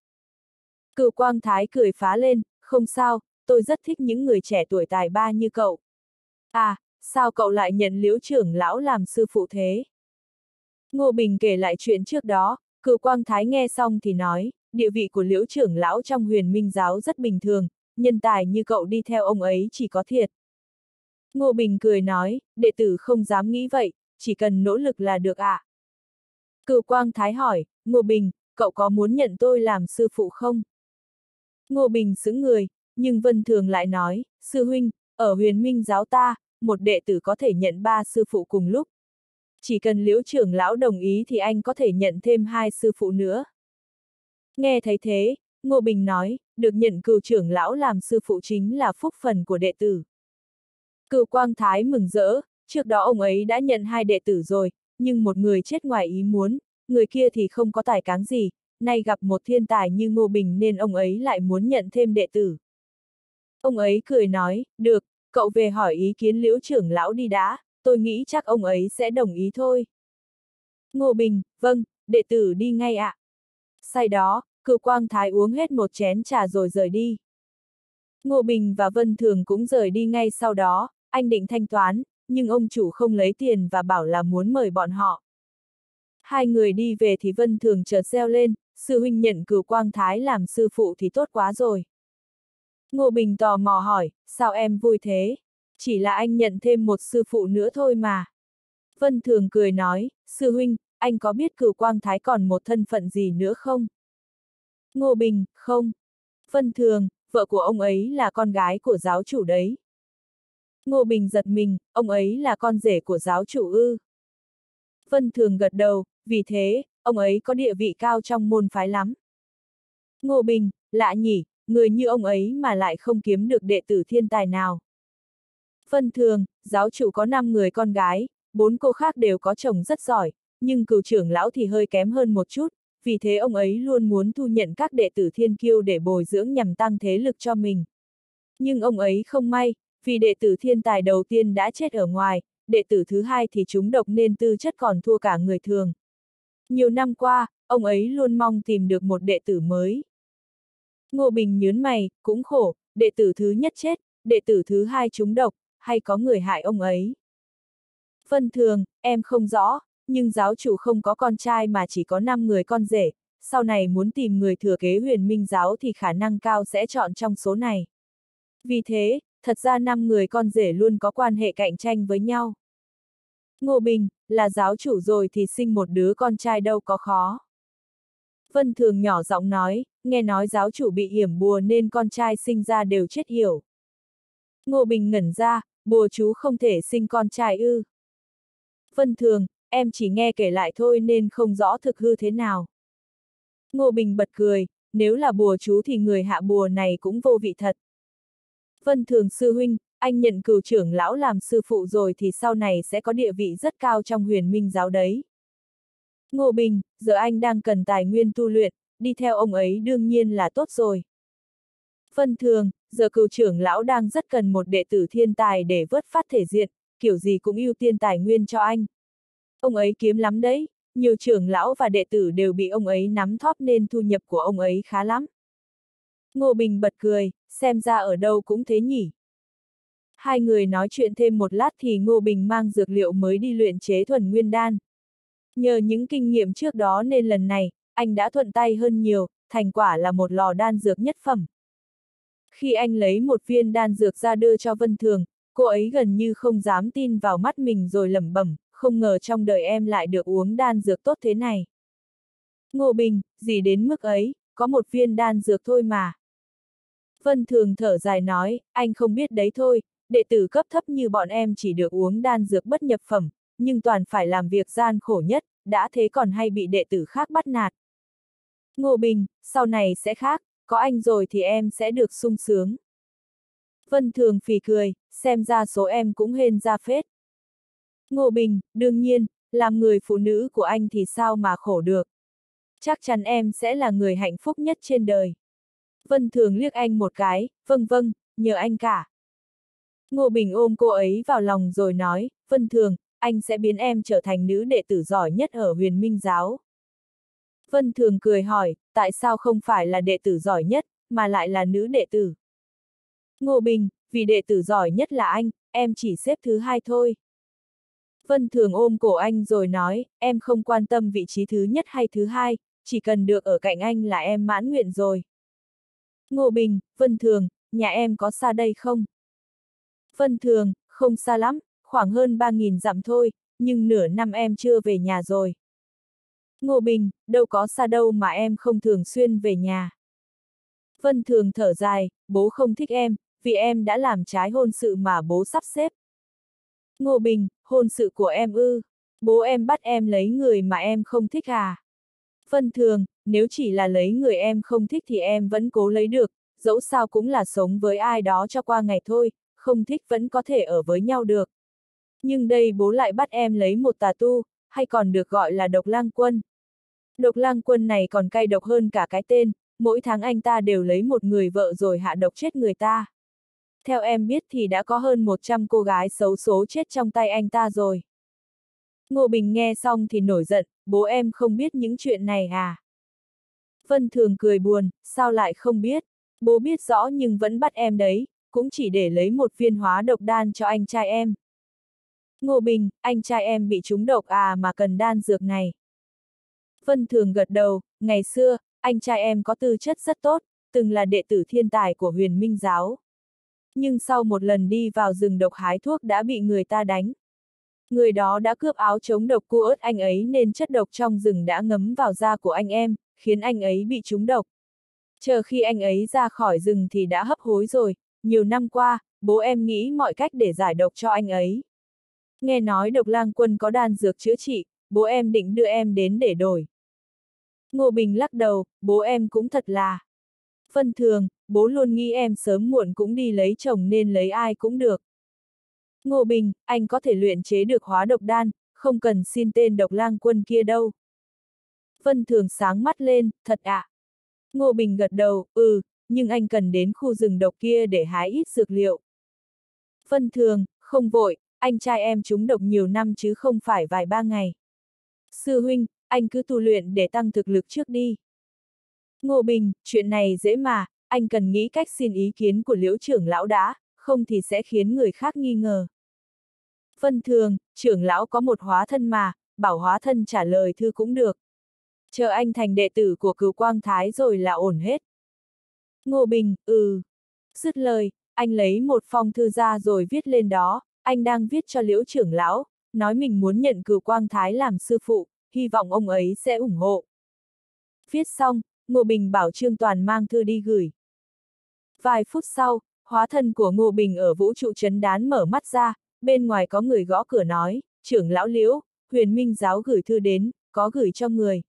Cựu quang thái cười phá lên, không sao, tôi rất thích những người trẻ tuổi tài ba như cậu. À, sao cậu lại nhận liễu trưởng lão làm sư phụ thế? Ngô Bình kể lại chuyện trước đó, cựu quang thái nghe xong thì nói, địa vị của liễu trưởng lão trong huyền minh giáo rất bình thường, nhân tài như cậu đi theo ông ấy chỉ có thiệt. Ngô Bình cười nói, đệ tử không dám nghĩ vậy, chỉ cần nỗ lực là được ạ. À. Cựu Quang Thái hỏi, Ngô Bình, cậu có muốn nhận tôi làm sư phụ không? Ngô Bình sững người, nhưng Vân Thường lại nói, sư huynh, ở huyền minh giáo ta, một đệ tử có thể nhận ba sư phụ cùng lúc. Chỉ cần liễu trưởng lão đồng ý thì anh có thể nhận thêm hai sư phụ nữa. Nghe thấy thế, Ngô Bình nói, được nhận cựu trưởng lão làm sư phụ chính là phúc phần của đệ tử. Cựu Quang Thái mừng rỡ, trước đó ông ấy đã nhận hai đệ tử rồi, nhưng một người chết ngoài ý muốn, người kia thì không có tài cáng gì, nay gặp một thiên tài như Ngô Bình nên ông ấy lại muốn nhận thêm đệ tử. Ông ấy cười nói, được, cậu về hỏi ý kiến liễu trưởng lão đi đã, tôi nghĩ chắc ông ấy sẽ đồng ý thôi. Ngô Bình, vâng, đệ tử đi ngay ạ. À. Sau đó, cựu quang thái uống hết một chén trà rồi rời đi. Ngô Bình và Vân Thường cũng rời đi ngay sau đó, anh định thanh toán, nhưng ông chủ không lấy tiền và bảo là muốn mời bọn họ. Hai người đi về thì Vân Thường chợt reo lên, sư huynh nhận cửu quang thái làm sư phụ thì tốt quá rồi. Ngô Bình tò mò hỏi, sao em vui thế? Chỉ là anh nhận thêm một sư phụ nữa thôi mà. Vân Thường cười nói, sư huynh, anh có biết cửu quang thái còn một thân phận gì nữa không? Ngô Bình, không. Vân Thường, vợ của ông ấy là con gái của giáo chủ đấy. Ngô Bình giật mình, ông ấy là con rể của giáo chủ ư. Vân Thường gật đầu, vì thế, ông ấy có địa vị cao trong môn phái lắm. Ngô Bình, lạ nhỉ, người như ông ấy mà lại không kiếm được đệ tử thiên tài nào. Phân Thường, giáo chủ có 5 người con gái, bốn cô khác đều có chồng rất giỏi, nhưng cựu trưởng lão thì hơi kém hơn một chút, vì thế ông ấy luôn muốn thu nhận các đệ tử thiên kiêu để bồi dưỡng nhằm tăng thế lực cho mình. Nhưng ông ấy không may, vì đệ tử thiên tài đầu tiên đã chết ở ngoài, đệ tử thứ hai thì chúng độc nên tư chất còn thua cả người thường. Nhiều năm qua, ông ấy luôn mong tìm được một đệ tử mới. Ngô Bình nhớn mày, cũng khổ, đệ tử thứ nhất chết, đệ tử thứ hai chúng độc, hay có người hại ông ấy. Vân thường, em không rõ, nhưng giáo chủ không có con trai mà chỉ có 5 người con rể, sau này muốn tìm người thừa kế huyền minh giáo thì khả năng cao sẽ chọn trong số này. Vì thế, thật ra 5 người con rể luôn có quan hệ cạnh tranh với nhau. Ngô Bình, là giáo chủ rồi thì sinh một đứa con trai đâu có khó. Vân Thường nhỏ giọng nói, nghe nói giáo chủ bị hiểm bùa nên con trai sinh ra đều chết hiểu. Ngô Bình ngẩn ra, bùa chú không thể sinh con trai ư. Vân Thường, em chỉ nghe kể lại thôi nên không rõ thực hư thế nào. Ngô Bình bật cười, nếu là bùa chú thì người hạ bùa này cũng vô vị thật. Vân Thường sư huynh, anh nhận cửu trưởng lão làm sư phụ rồi thì sau này sẽ có địa vị rất cao trong huyền minh giáo đấy. Ngô Bình, giờ anh đang cần tài nguyên tu luyện, đi theo ông ấy đương nhiên là tốt rồi. phân Thường, giờ cựu trưởng lão đang rất cần một đệ tử thiên tài để vớt phát thể diện, kiểu gì cũng ưu tiên tài nguyên cho anh. Ông ấy kiếm lắm đấy, nhiều trưởng lão và đệ tử đều bị ông ấy nắm thóp nên thu nhập của ông ấy khá lắm. Ngô Bình bật cười, xem ra ở đâu cũng thế nhỉ. Hai người nói chuyện thêm một lát thì Ngô Bình mang dược liệu mới đi luyện chế thuần nguyên đan. Nhờ những kinh nghiệm trước đó nên lần này, anh đã thuận tay hơn nhiều, thành quả là một lò đan dược nhất phẩm. Khi anh lấy một viên đan dược ra đưa cho Vân Thường, cô ấy gần như không dám tin vào mắt mình rồi lẩm bẩm, không ngờ trong đời em lại được uống đan dược tốt thế này. Ngô Bình, gì đến mức ấy, có một viên đan dược thôi mà. Vân Thường thở dài nói, anh không biết đấy thôi, đệ tử cấp thấp như bọn em chỉ được uống đan dược bất nhập phẩm, nhưng toàn phải làm việc gian khổ nhất, đã thế còn hay bị đệ tử khác bắt nạt. Ngô Bình, sau này sẽ khác, có anh rồi thì em sẽ được sung sướng. Vân Thường phì cười, xem ra số em cũng hên ra phết. Ngô Bình, đương nhiên, làm người phụ nữ của anh thì sao mà khổ được. Chắc chắn em sẽ là người hạnh phúc nhất trên đời. Vân Thường liếc anh một cái, vâng vâng, nhờ anh cả. Ngô Bình ôm cô ấy vào lòng rồi nói, Vân Thường, anh sẽ biến em trở thành nữ đệ tử giỏi nhất ở huyền minh giáo. Vân Thường cười hỏi, tại sao không phải là đệ tử giỏi nhất, mà lại là nữ đệ tử? Ngô Bình, vì đệ tử giỏi nhất là anh, em chỉ xếp thứ hai thôi. Vân Thường ôm cổ anh rồi nói, em không quan tâm vị trí thứ nhất hay thứ hai, chỉ cần được ở cạnh anh là em mãn nguyện rồi. Ngô Bình, Vân Thường, nhà em có xa đây không? Vân Thường, không xa lắm, khoảng hơn 3.000 dặm thôi, nhưng nửa năm em chưa về nhà rồi. Ngô Bình, đâu có xa đâu mà em không thường xuyên về nhà. Vân Thường thở dài, bố không thích em, vì em đã làm trái hôn sự mà bố sắp xếp. Ngô Bình, hôn sự của em ư, bố em bắt em lấy người mà em không thích à? Vân Thường, nếu chỉ là lấy người em không thích thì em vẫn cố lấy được, dẫu sao cũng là sống với ai đó cho qua ngày thôi, không thích vẫn có thể ở với nhau được. Nhưng đây bố lại bắt em lấy một tà tu, hay còn được gọi là độc lang quân. Độc lang quân này còn cay độc hơn cả cái tên, mỗi tháng anh ta đều lấy một người vợ rồi hạ độc chết người ta. Theo em biết thì đã có hơn 100 cô gái xấu số chết trong tay anh ta rồi. Ngô Bình nghe xong thì nổi giận, bố em không biết những chuyện này à? Vân Thường cười buồn, sao lại không biết? Bố biết rõ nhưng vẫn bắt em đấy, cũng chỉ để lấy một viên hóa độc đan cho anh trai em. Ngô Bình, anh trai em bị trúng độc à mà cần đan dược này. Vân Thường gật đầu, ngày xưa, anh trai em có tư chất rất tốt, từng là đệ tử thiên tài của huyền minh giáo. Nhưng sau một lần đi vào rừng độc hái thuốc đã bị người ta đánh. Người đó đã cướp áo chống độc của ớt anh ấy nên chất độc trong rừng đã ngấm vào da của anh em, khiến anh ấy bị trúng độc. Chờ khi anh ấy ra khỏi rừng thì đã hấp hối rồi, nhiều năm qua, bố em nghĩ mọi cách để giải độc cho anh ấy. Nghe nói độc lang quân có đan dược chữa trị, bố em định đưa em đến để đổi. Ngô Bình lắc đầu, bố em cũng thật là. Phân thường, bố luôn nghĩ em sớm muộn cũng đi lấy chồng nên lấy ai cũng được. Ngô Bình, anh có thể luyện chế được hóa độc đan, không cần xin tên độc lang quân kia đâu. Vân Thường sáng mắt lên, thật ạ. À? Ngô Bình gật đầu, ừ, nhưng anh cần đến khu rừng độc kia để hái ít dược liệu. Vân Thường, không vội, anh trai em trúng độc nhiều năm chứ không phải vài ba ngày. Sư huynh, anh cứ tu luyện để tăng thực lực trước đi. Ngô Bình, chuyện này dễ mà, anh cần nghĩ cách xin ý kiến của liễu trưởng lão đã, không thì sẽ khiến người khác nghi ngờ. Vân thường, trưởng lão có một hóa thân mà, bảo hóa thân trả lời thư cũng được. Chờ anh thành đệ tử của cửu quang thái rồi là ổn hết. Ngô Bình, ừ. Dứt lời, anh lấy một phong thư ra rồi viết lên đó, anh đang viết cho liễu trưởng lão, nói mình muốn nhận cửu quang thái làm sư phụ, hy vọng ông ấy sẽ ủng hộ. Viết xong, Ngô Bình bảo Trương Toàn mang thư đi gửi. Vài phút sau, hóa thân của Ngô Bình ở vũ trụ chấn đán mở mắt ra, bên ngoài có người gõ cửa nói, trưởng lão liễu, huyền minh giáo gửi thư đến, có gửi cho người.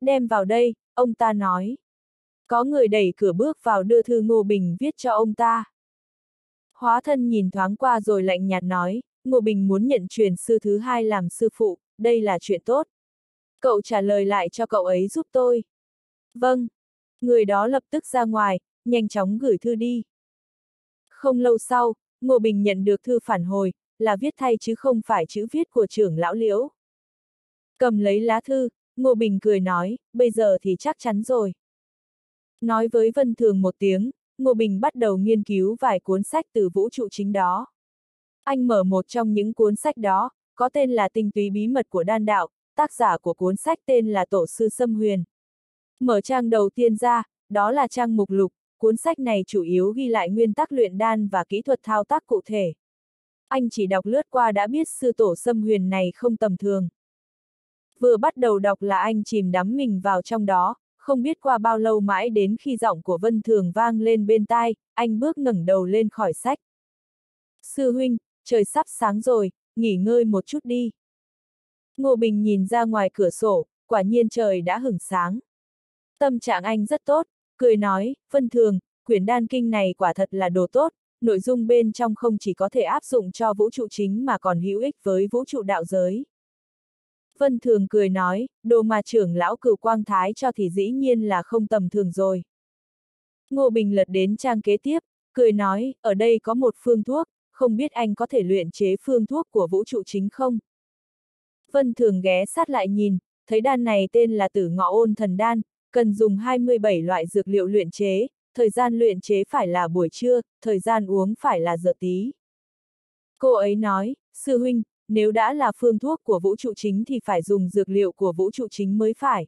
Đem vào đây, ông ta nói. Có người đẩy cửa bước vào đưa thư Ngô Bình viết cho ông ta. Hóa thân nhìn thoáng qua rồi lạnh nhạt nói, Ngô Bình muốn nhận truyền sư thứ hai làm sư phụ, đây là chuyện tốt. Cậu trả lời lại cho cậu ấy giúp tôi. Vâng. Người đó lập tức ra ngoài, nhanh chóng gửi thư đi. Không lâu sau, Ngô Bình nhận được thư phản hồi, là viết thay chứ không phải chữ viết của trưởng lão liễu. Cầm lấy lá thư, Ngô Bình cười nói, bây giờ thì chắc chắn rồi. Nói với Vân Thường một tiếng, Ngô Bình bắt đầu nghiên cứu vài cuốn sách từ vũ trụ chính đó. Anh mở một trong những cuốn sách đó, có tên là Tinh túy bí mật của đan đạo, tác giả của cuốn sách tên là Tổ sư Sâm Huyền. Mở trang đầu tiên ra, đó là trang mục lục, cuốn sách này chủ yếu ghi lại nguyên tắc luyện đan và kỹ thuật thao tác cụ thể. Anh chỉ đọc lướt qua đã biết sư tổ Sâm Huyền này không tầm thường. Vừa bắt đầu đọc là anh chìm đắm mình vào trong đó, không biết qua bao lâu mãi đến khi giọng của Vân Thường vang lên bên tai, anh bước ngẩng đầu lên khỏi sách. Sư huynh, trời sắp sáng rồi, nghỉ ngơi một chút đi. Ngô Bình nhìn ra ngoài cửa sổ, quả nhiên trời đã hửng sáng. Tâm trạng anh rất tốt, cười nói, Vân Thường, quyển đan kinh này quả thật là đồ tốt, nội dung bên trong không chỉ có thể áp dụng cho vũ trụ chính mà còn hữu ích với vũ trụ đạo giới. Vân Thường cười nói, đồ mà trưởng lão cửu quang thái cho thì dĩ nhiên là không tầm thường rồi. Ngô Bình lật đến trang kế tiếp, cười nói, ở đây có một phương thuốc, không biết anh có thể luyện chế phương thuốc của vũ trụ chính không? Vân Thường ghé sát lại nhìn, thấy đan này tên là tử ngọ ôn thần đan, cần dùng 27 loại dược liệu luyện chế, thời gian luyện chế phải là buổi trưa, thời gian uống phải là giờ tí. Cô ấy nói, sư huynh, nếu đã là phương thuốc của vũ trụ chính thì phải dùng dược liệu của vũ trụ chính mới phải.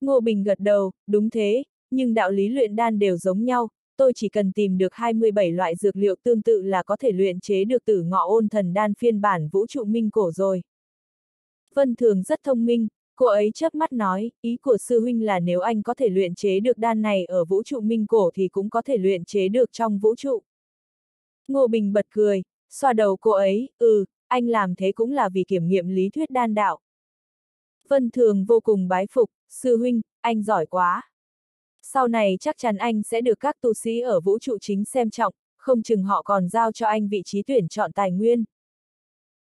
Ngô Bình gật đầu, đúng thế, nhưng đạo lý luyện đan đều giống nhau, tôi chỉ cần tìm được 27 loại dược liệu tương tự là có thể luyện chế được tử ngọ ôn thần đan phiên bản vũ trụ minh cổ rồi. Vân Thường rất thông minh, cô ấy chớp mắt nói, ý của sư huynh là nếu anh có thể luyện chế được đan này ở vũ trụ minh cổ thì cũng có thể luyện chế được trong vũ trụ. Ngô Bình bật cười, xoa đầu cô ấy, ừ, anh làm thế cũng là vì kiểm nghiệm lý thuyết đan đạo. Vân Thường vô cùng bái phục, sư huynh, anh giỏi quá. Sau này chắc chắn anh sẽ được các tu sĩ ở vũ trụ chính xem trọng, không chừng họ còn giao cho anh vị trí tuyển chọn tài nguyên.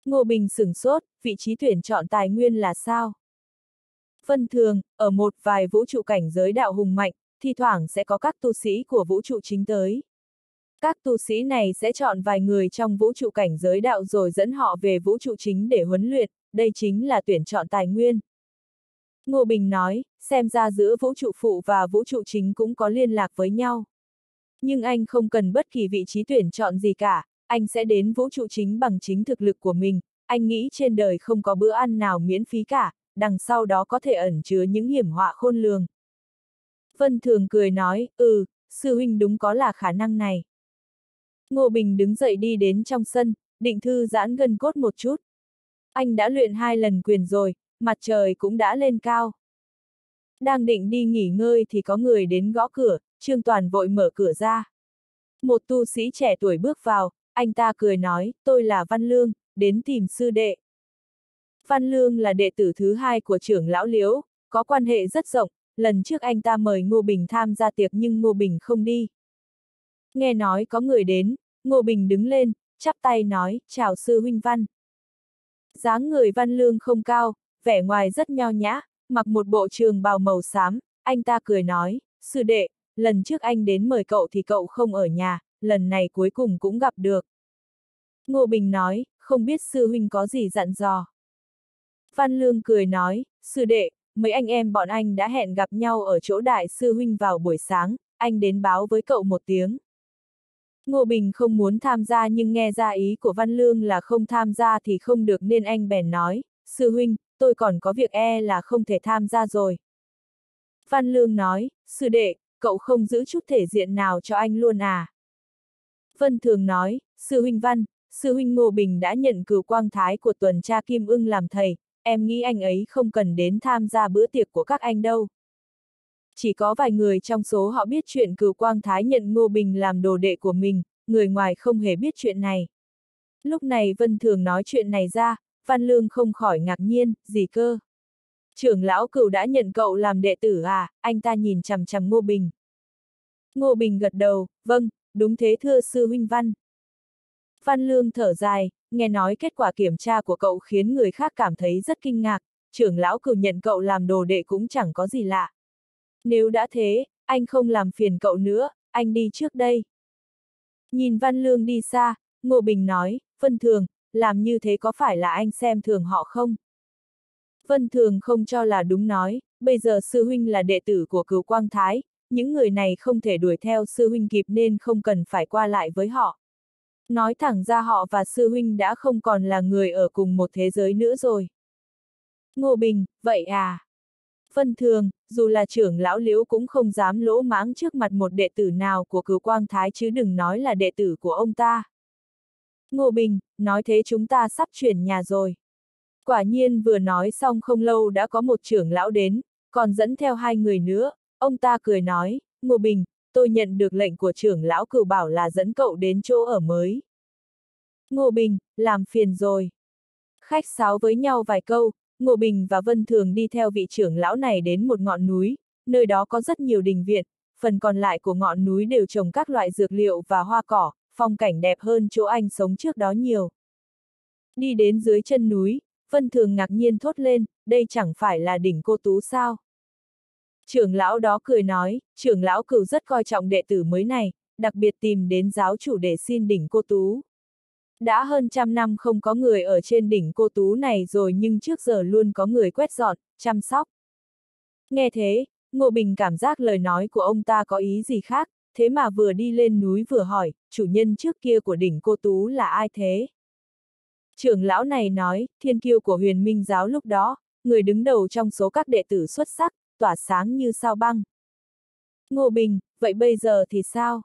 Ngô Bình sửng sốt, vị trí tuyển chọn tài nguyên là sao? Vân thường, ở một vài vũ trụ cảnh giới đạo hùng mạnh, thi thoảng sẽ có các tu sĩ của vũ trụ chính tới. Các tu sĩ này sẽ chọn vài người trong vũ trụ cảnh giới đạo rồi dẫn họ về vũ trụ chính để huấn luyện, đây chính là tuyển chọn tài nguyên. Ngô Bình nói, xem ra giữa vũ trụ phụ và vũ trụ chính cũng có liên lạc với nhau. Nhưng anh không cần bất kỳ vị trí tuyển chọn gì cả, anh sẽ đến vũ trụ chính bằng chính thực lực của mình, anh nghĩ trên đời không có bữa ăn nào miễn phí cả, đằng sau đó có thể ẩn chứa những hiểm họa khôn lường. Vân Thường cười nói, ừ, sư huynh đúng có là khả năng này. Ngô Bình đứng dậy đi đến trong sân, định thư giãn gân cốt một chút. Anh đã luyện hai lần quyền rồi, mặt trời cũng đã lên cao. Đang định đi nghỉ ngơi thì có người đến gõ cửa, Trương Toàn vội mở cửa ra. Một tu sĩ trẻ tuổi bước vào, anh ta cười nói, tôi là Văn Lương, đến tìm sư đệ. Văn Lương là đệ tử thứ hai của trưởng lão Liễu, có quan hệ rất rộng, lần trước anh ta mời Ngô Bình tham gia tiệc nhưng Ngô Bình không đi. Nghe nói có người đến, Ngô Bình đứng lên, chắp tay nói, chào sư huynh Văn. dáng người Văn Lương không cao, vẻ ngoài rất nho nhã, mặc một bộ trường bào màu xám, anh ta cười nói, sư đệ, lần trước anh đến mời cậu thì cậu không ở nhà, lần này cuối cùng cũng gặp được. Ngô Bình nói, không biết sư huynh có gì dặn dò. Văn Lương cười nói, sư đệ, mấy anh em bọn anh đã hẹn gặp nhau ở chỗ đại sư huynh vào buổi sáng, anh đến báo với cậu một tiếng. Ngô Bình không muốn tham gia nhưng nghe ra ý của Văn Lương là không tham gia thì không được nên anh bèn nói, sư huynh, tôi còn có việc e là không thể tham gia rồi. Văn Lương nói, sư đệ, cậu không giữ chút thể diện nào cho anh luôn à? Vân Thường nói, sư huynh Văn, sư huynh Ngô Bình đã nhận cửu quang thái của tuần tra Kim ưng làm thầy, em nghĩ anh ấy không cần đến tham gia bữa tiệc của các anh đâu. Chỉ có vài người trong số họ biết chuyện cửu quang thái nhận Ngô Bình làm đồ đệ của mình, người ngoài không hề biết chuyện này. Lúc này Vân Thường nói chuyện này ra, Văn Lương không khỏi ngạc nhiên, gì cơ? Trưởng lão cửu đã nhận cậu làm đệ tử à, anh ta nhìn chằm chằm Ngô Bình. Ngô Bình gật đầu, vâng, đúng thế thưa sư huynh Văn. Văn Lương thở dài, nghe nói kết quả kiểm tra của cậu khiến người khác cảm thấy rất kinh ngạc, trưởng lão cửu nhận cậu làm đồ đệ cũng chẳng có gì lạ. Nếu đã thế, anh không làm phiền cậu nữa, anh đi trước đây. Nhìn Văn Lương đi xa, Ngô Bình nói, Vân Thường, làm như thế có phải là anh xem thường họ không? Vân Thường không cho là đúng nói, bây giờ sư huynh là đệ tử của cửu Quang Thái, những người này không thể đuổi theo sư huynh kịp nên không cần phải qua lại với họ. Nói thẳng ra họ và sư huynh đã không còn là người ở cùng một thế giới nữa rồi. Ngô Bình, vậy à? Vân Thường, dù là trưởng lão liễu cũng không dám lỗ mãng trước mặt một đệ tử nào của cửu quang thái chứ đừng nói là đệ tử của ông ta. Ngô Bình, nói thế chúng ta sắp chuyển nhà rồi. Quả nhiên vừa nói xong không lâu đã có một trưởng lão đến, còn dẫn theo hai người nữa, ông ta cười nói, Ngô Bình, tôi nhận được lệnh của trưởng lão cửu bảo là dẫn cậu đến chỗ ở mới. Ngô Bình, làm phiền rồi. Khách sáo với nhau vài câu, Ngô Bình và Vân Thường đi theo vị trưởng lão này đến một ngọn núi, nơi đó có rất nhiều đình viện, phần còn lại của ngọn núi đều trồng các loại dược liệu và hoa cỏ, phong cảnh đẹp hơn chỗ anh sống trước đó nhiều. Đi đến dưới chân núi, Vân Thường ngạc nhiên thốt lên, đây chẳng phải là đỉnh cô Tú sao? Trưởng lão đó cười nói, trưởng lão cửu rất coi trọng đệ tử mới này, đặc biệt tìm đến giáo chủ để xin đỉnh cô Tú. Đã hơn trăm năm không có người ở trên đỉnh cô Tú này rồi nhưng trước giờ luôn có người quét dọn, chăm sóc. Nghe thế, Ngô Bình cảm giác lời nói của ông ta có ý gì khác, thế mà vừa đi lên núi vừa hỏi, chủ nhân trước kia của đỉnh cô Tú là ai thế? Trưởng lão này nói, thiên kiêu của huyền minh giáo lúc đó, người đứng đầu trong số các đệ tử xuất sắc, tỏa sáng như sao băng. Ngô Bình, vậy bây giờ thì sao?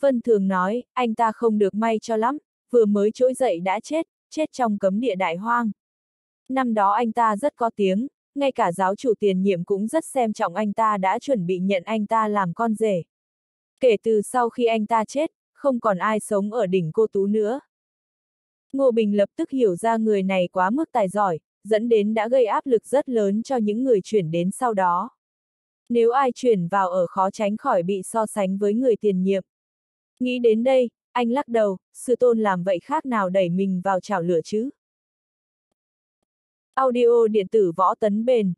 Vân Thường nói, anh ta không được may cho lắm, vừa mới trỗi dậy đã chết, chết trong cấm địa đại hoang. Năm đó anh ta rất có tiếng, ngay cả giáo chủ tiền nhiệm cũng rất xem trọng anh ta đã chuẩn bị nhận anh ta làm con rể. Kể từ sau khi anh ta chết, không còn ai sống ở đỉnh cô Tú nữa. Ngô Bình lập tức hiểu ra người này quá mức tài giỏi, dẫn đến đã gây áp lực rất lớn cho những người chuyển đến sau đó. Nếu ai chuyển vào ở khó tránh khỏi bị so sánh với người tiền nhiệm. Nghĩ đến đây, anh lắc đầu, sư tôn làm vậy khác nào đẩy mình vào chảo lửa chứ? Audio điện tử võ tấn bền.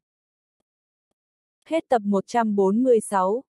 Hết tập 146